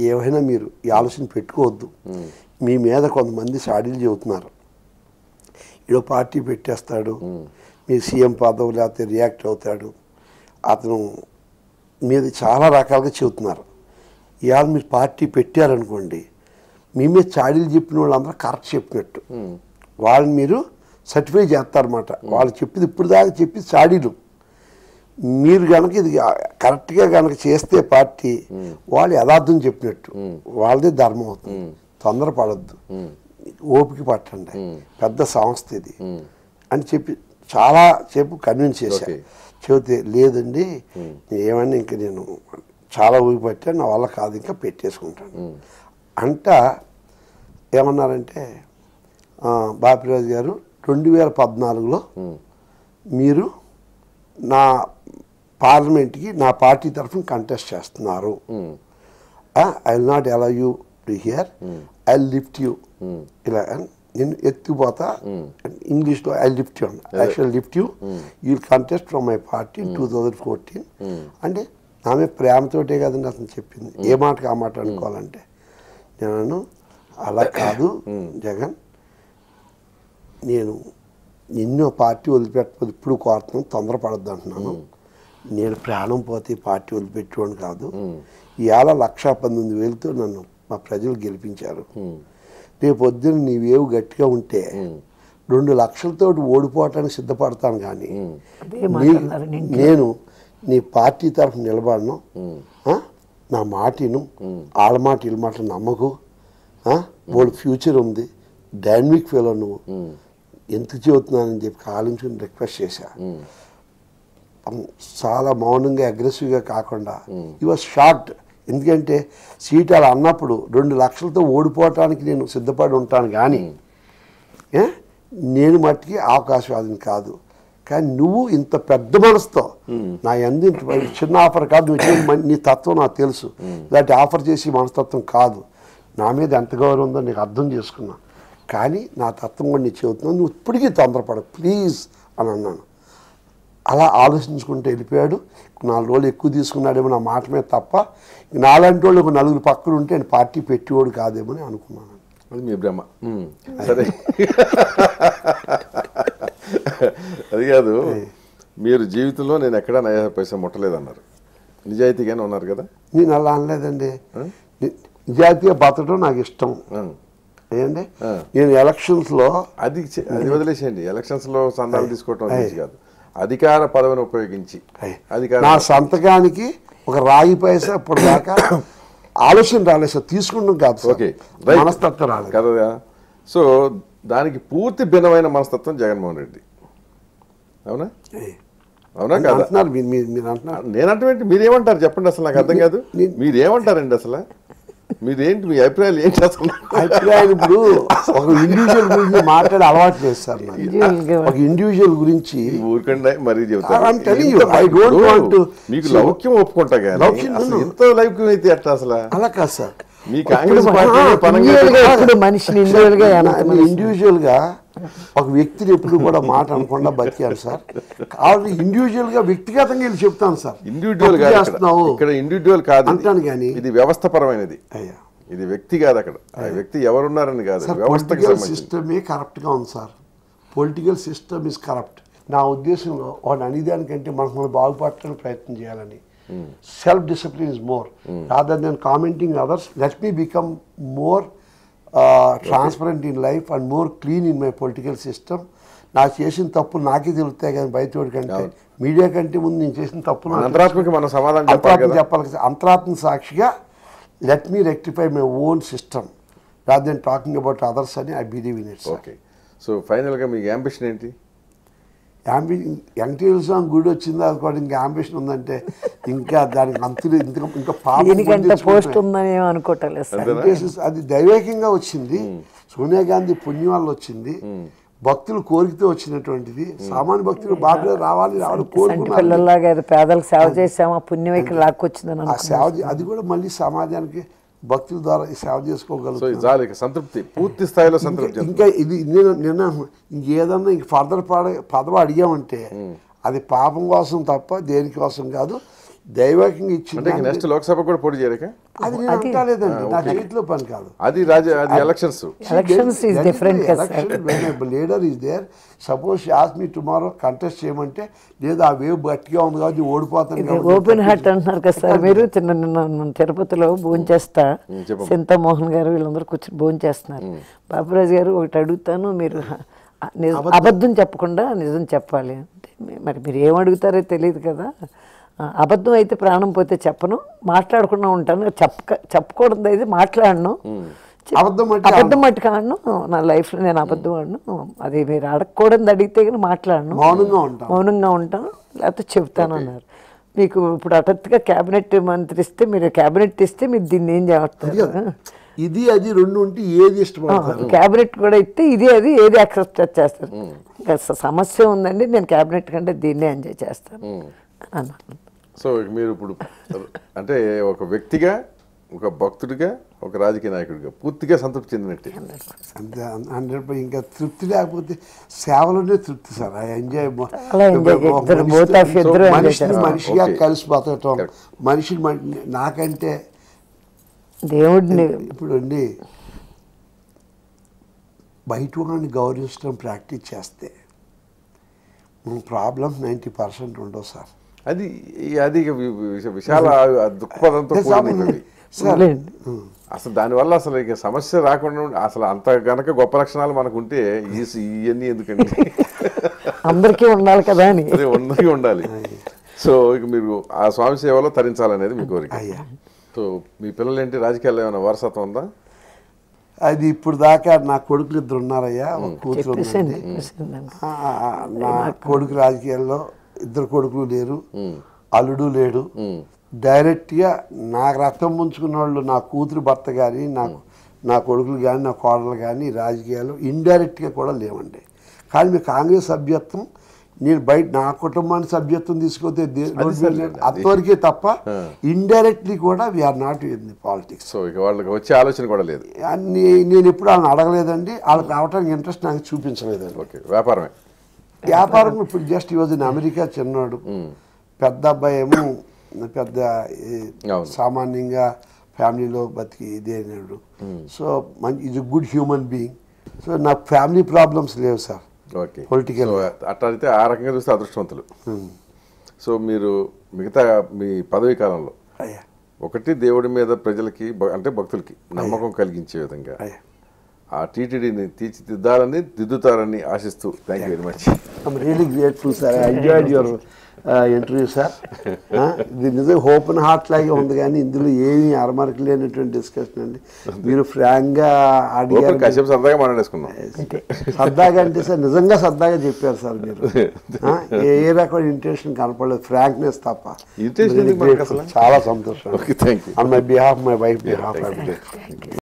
ఏమైనా మీరు ఈ ఆలోచన పెట్టుకోవద్దు. మీ. మీద కొంతమంది సాడీలు చెబుతున్నారు. ఈడో పార్టీ పెట్టేస్తాడు. మీ. సీఎం పదవి లేకపోతే రియాక్ట్ అవుతాడు. అతను మీద చాలా రకాలుగా చెబుతున్నారు. ఇవాళ మీరు పార్టీ పెట్టారనుకోండి మీ మీద చాడీలు చెప్పిన వాళ్ళందరూ కరెక్ట్ చెప్పినట్టు. వాళ్ళని మీరు సర్టిఫై చేస్తారన్నమాట. వాళ్ళు చెప్పింది ఇప్పుడు దాకా చెప్పి చాడీలు. మీరు కనుక ఇది కరెక్ట్గా కనుక చేస్తే పార్టీ వాళ్ళు యథార్థం చెప్పినట్టు. వాళ్ళదే ధర్మం అవుతుంది. తొందరపడద్దు. ఓపిక పట్టండి. పెద్ద సంస్థ ఇది. అని చెప్పి చాలా సేపు కన్విన్స్ చేశా. Okay. చెబితే లేదండి. ఏమన్నా ఇంక నేను చాలా ఊపి పట్టా నా వల్ల కాదు ఇంకా పెట్టేసుకుంటాను. అంట ఏమన్నారంటే బాపిరాజు గారు రెండు వేల పద్నాలుగులో మీరు నా పార్లమెంట్కి నా పార్టీ తరఫున కంటెస్ట్ చేస్తున్నారు. I will not allow you to hear I lift you ఇలా అని నేను ఎత్తిపోతా ఇంగ్లీష్లో I lift you shall lift you you contest from my party two thousand fourteen అంటే ఆమె ప్రేమతోటే కదండి అతను చెప్పింది. ఏ మాటకి ఆ మాట అనుకోవాలంటే. నేను అలా కాదు జగన్ నేను నిన్ను పార్టీ వదిలిపెట్టకపోతే ఇప్పుడు కోరుతున్నాను తొందరపడద్దు అంటున్నాను. నేను ప్రాణం పోతే పార్టీ వదిలిపెట్టేవాడిని కాదు. ఇవాళ లక్షా పంతొమ్మిది వేలతో నన్ను మా ప్రజలు గెలిపించారు. రేపు పొద్దున్న నీవేవు గట్టిగా ఉంటే రెండు లక్షలతో ఓడిపోవటానికి సిద్ధపడతాను కానీ. నేను నీ పార్టీ తరఫున నిలబడను. ఆ? నా మాటిను ఆళ్ళ మాట వీళ్ళ మాట నమ్మకు. వాళ్ళ ఫ్యూచర్ ఉంది. డైనమిక్ ఫెలో నువ్వు. ఎందుకు చెబుతున్నానని చెప్పి కాలించుకుని రిక్వెస్ట్ చేశా. చాలా మౌనంగా అగ్రెసివ్గా కాకుండా ఈ వాజ్ షార్ట్ ఎందుకంటే సీట్ అలా అన్నప్పుడు రెండు లక్షలతో ఓడిపోవటానికి నేను సిద్ధపడి ఉంటాను కానీ? నేను మట్టికి అవకాశవాదిని కాదు. కానీ నువ్వు ఇంత పెద్ద మనసుతో నా ఎందు చిన్న ఆఫర్ కాదు నువ్వు నీ తత్వం నాకు తెలుసు. ఇలాంటి ఆఫర్ చేసి మనస్తత్వం కాదు. నా మీద ఎంత గౌరవం ఉందో నీకు అర్థం చేసుకున్నా. కానీ నా తత్వం కూడా నీకు చెబుతున్నాను నువ్వు ఇప్పటికీ తొందరపడ ప్లీజ్ అని అన్నాను. అలా ఆలోచించుకుంటూ వెళ్ళిపోయాడు. నాలుగు రోజులు ఎక్కువ తీసుకున్నాడేమో నా మాట మీద తప్ప నాలాంటి వాళ్ళు ఒక నలుగురు పక్కన ఉంటే ఆయన పార్టీ పెట్టేవాడు కాదేమో అని అనుకున్నాను. అది మీ భ్రమ. సరే. అది కాదు. మీరు జీవితంలో నేను ఎక్కడా నయా పైసా ముట్టలేదన్నారు. నిజాయితీగానే ఉన్నారు కదా? నేను అలా అనలేదండి. నిజాయితీగా బతకడం నాకు ఇష్టం. ఆ. నేను ఎలక్షన్స్లో అది అది వదిలేసేయండి. ఎలక్షన్స్లో సందాలు తీసుకోవటం కాదు. అధికార పదవిని ఉపయోగించి. అధికార నా సంతకానికి ఒక రాగి పైసా ఇప్పుడు దాకా ఆలోచన రాలేదు సార్ తీసుకుంటాం కాదు ఓకే. మనస్తత్వం రాలేదు. కదా సో దానికి పూర్తి భిన్నమైన మనస్తత్వం జగన్మోహన్ రెడ్డి. అవునా. అవునా కదా? అంటున్నారు మీరు అంటున్నారు. నేనంటే మీరేమంటారు? చెప్పండి అసలు నాకు అర్థం కాదు. మీరేమంటారండి అసలు? మీరేంటి మీ అభిప్రాయాలు ఏంటి అసలు అభిప్రాయం ఇప్పుడు ఒక ఇండివిజువల్ గురించి మాట్లాడే అలవాటు గా ఒక ఇండివిజువల్ గురించి ఊరికండి మరీ to- మీకు లౌక్యం ఒప్పుకుంటా కానీ. ఇంత లౌక్యం అయితే ఎట్లా అసలు? అలా కాదు సార్. మీ కాంగ్రెస్ ఇప్పుడు పార్టీ మనిషిని ఇండివిజువల్గా గా ఒక వ్యక్తిని ఎప్పుడు కూడా మాట అనకుండా బతికాను సార్. కాబట్టి ఇండివిజువల్గా వ్యక్తిగతంగా వెళ్ళి చెప్తాను సార్. ఇండివిజువల్ ఇక్కడ. ఇండివిజువల్ కాదు. అంటాను కానీ ఇది వ్యవస్థ పరమైనది అయ్యా. ఇది వ్యక్తి కాదు అక్కడ. ఆ వ్యక్తి ఎవరున్నారని కాదు. సంబంధించి. సిస్టమే కరప్ట్గా ఉంది sir. Political system is corrupt నా ఉద్దేశంలో వాడు అనేదానికంటే మనకు మనం బాగుపడటానికి ప్రయత్నం చేయాలని. Self discipline is more rather than commenting others let me become more transparent in life and more clean in my political system నాకు చేసిన తప్పులు నాకే తెలుస్తాయి కానీ బయట కంటే. మీడియా కంటే ముందు నేను చేసిన తప్పులు అంతరాత్మ చెప్పాలి. అంతరాత్మ సాక్షిగా let me rectify my own system rather than talking about others అని I believe in it's okay. So ఫైనల్గా మీకు అంబిషన్ ఏంటి? అంబిషన్ వెంకటేశ్వర స్వామి గుడి వచ్చింది అది కూడా ఇంకా అంబిషన్ ఉందంటే ఇంకా దానికి అంతులు ఇంకా ఇంకా పాపం దీనికంటే పోస్ట్ పొందించుకుంటే- ఉందని ఏం అనుకోవట్లేదు సార్. అంతేనా? వెంకటేశ్వర అది దైవేకంగా వచ్చింది. సోనియా గాంధీ పుణ్యం వల్ల వచ్చింది భక్తులు కోరికతో వచ్చినటువంటిది. సామాన్య భక్తులు బాగా రావాలి రావాలి కోరుకున్నారు. పేదలకు సేవ చేసామా? పుణ్యం ఇక్కడ లాక్కొచ్చిందని సేవ అది కూడా మళ్ళీ సమాజానికి భక్తుల ద్వారా ఈ సేవ చేసుకోగలుగుతాం సంతృప్తి పూర్తి స్థాయిలో సంతృప్తి. ఇంకా ఇది నేను నిన్న ఇంకేదన్నా ఇంక ఫర్దర్ పాడ పదవి అడిగామంటే అది పాపం కోసం తప్ప దేని కోసం కాదు. దైవకంగా అంటే ఇచ్చింది నెక్స్ట్ లోక్సభ కూడా పోటీ చేయలేక? అది నేను అంటలేదండి నా చేతిలో పని కాదు. అది రాజ అది elections elections is different leader is there suppose ask me tomorrow contest చేయమంటే లేదు ఆ వేవ్ గట్టిగా ఉంది కాబట్టి ఓడిపోతాను ఓపెన్ హార్ట్ అంటున్నారు కదా సార్ మీరు. చిన్న తిరుపతిలో భోజనం చేస్తా. చెప్పమ్మా. సింతామోహన్ గారు వీళ్ళందరూ కూర్చొని భోజనం చేస్తున్నారు. బాబురాజు గారు ఒకటి అడుగుతాను మీరు అబద్ధం. చెప్పకుండా నిజం చెప్పాలి. అంటే మరి మీరు ఏం అడుగుతారో తెలియదు కదా. అబద్ధం అయితే ప్రాణం పోతే చెప్పను మాట్లాడకుండా ఉంటాను చెప్పక చెప్పకూడదు అయితే మాట్లాడను. అబద్ధం మట్టుకు ఆడను. నా లైఫ్లో నేను అబద్ధం ఆడను. అది మీరు అడగకూడదు అడిగితే కానీ మాట్లాడను. మౌనంగా ఉంటాం మౌనంగా ఉంటాను లేకపోతే చెబుతాను అన్నారు. మీకు ఇప్పుడు హఠాత్తుగా క్యాబినెట్ మంత్రి ఇస్తే మీరు క్యాబినెట్ ఇస్తే మీరు దీన్ని ఏం చేస్తారు? ఇది అది రెండు ఉంటే ఏది ఇష్టపడతారు? క్యాబినెట్ కూడా ఇస్తే ఇది అది ఏది యాక్సెప్ట్ చేస్తారు? సమస్య ఉందండి నేను క్యాబినెట్ కంటే దీన్నే ఎంజాయ్ చేస్తాను. అన్నాను సో మీరు ఇప్పుడు అంటే ఒక వ్యక్తిగా ఒక భక్తుడిగా ఒక రాజకీయ నాయకుడిగా పూర్తిగా సంతృప్తి చెందినట్టే. అంతే హండ్రెడ్ ఇంకా తృప్తి లేకపోతే సేవలోనే తృప్తి సార్. ఐ ఎంజాయ్ మనిషిని. మనిషిగా. కలిసి బతకటం మనిషిని మని- నాకంటే దేవుడిని ఇప్పుడు అండి బయట వాడిని గౌరవించడం ప్రాక్టీస్ చేస్తే మన ప్రాబ్లమ్స్ నైంటీ పర్సెంట్ ఉండవు సార్. అది అది విశాల దృక్పథంతో కూడినది. అసలు దానివల్ల అసలు ఇక సమస్య రాకుండా అసలు అంత గనక గొప్ప లక్షణాలు మనకు ఉంటే ఈ ఇవన్నీ ఎందుకండి? అందరికీ ఉండాలి కదా అని. అదే ఉన్నది ఉండాలి. సో ఇక మీరు ఆ స్వామి సేవలో తరించాలనేది మీ కోరిక. అయ్యా. సో మీ పిల్లలు ఏంటి రాజకీయాల్లో ఏమైనా వారసత్వం ఉందా? అది ఇప్పుడు దాకా నా కొడుకులు ఇద్దరు ఉన్నారయ్యా. కూతురు నా కొడుకు రాజకీయాల్లో ఇద్దరు కొడుకులు లేరు. అల్లుడు లేడు. డైరెక్ట్గా నాకు రక్తం ముంచుకున్న వాళ్ళు నా కూతురు భర్త కానీ నాకు నా కొడుకులు కానీ నా కోడలు కానీ రాజకీయాలు ఇండైరెక్ట్గా కూడా లేవండి. కానీ మీ కాంగ్రెస్ సభ్యత్వం నేను బయట నా కుటుంబానికి సభ్యత్వం తీసుకొస్తే. అంతవరకే తప్ప ఇండైరెక్ట్లీ కూడా we're not in the politics so ఇక వాళ్ళకి వచ్చే ఆలోచన కూడా లేదు. నేను ఎప్పుడు వాళ్ళని అడగలేదండి. వాళ్ళకి రావడానికి ఇంట్రెస్ట్ నాకు చూపించలేదండి. ఓకే వ్యాపారమే. వ్యాపారం ఇప్పుడు జస్ట్ ఈ రోజున అమెరికా చిన్నాడు. పెద్ద అబ్బాయి ఏమో పెద్ద. సామాన్యంగా ఫ్యామిలీలో బతికి ఇదే అయినాడు. సో మంచి is good human being. So నాకు ఫ్యామిలీ ప్రాబ్లమ్స్ లేవు సార్. ఓకే. Political. సో అట్లా అయితే ఆ రకంగా చూస్తే అదృష్టవంతులు. సో మీరు మిగతా మీ పదవీ కాలంలో అయ్యా. ఒకటి దేవుడి మీద ప్రజలకి అంటే భక్తులకి నమ్మకం కలిగించే విధంగా అయ్యా. ఆ టీటీడీని తీర్చిదిద్దాలని దిద్దుతారని ఆశిస్తూ thank you very much I'm really grateful sir I enjoyed your interview sir ఇది నిజంగా ఓపెన్ హార్ట్ లాగే ఉంది కానీ ఇందులో ఏమీ అరమరక లేనటువంటి డిస్కషన్ అండి. మీరు ఫ్రాంక్గా అడిగారు. కాసేపు సరదాగా మాట్లాడేసుకున్నాం. సరదాగా అంటే సార్ నిజంగా సరదాగా చెప్పారు సార్ మీరు. ఏ రకమైన ఇంటెన్షన్ కనపడలేదు. ఫ్రాంక్నెస్ తప్ప? చాలా సంతోషం. Okay thank you on my behalf my wife behalf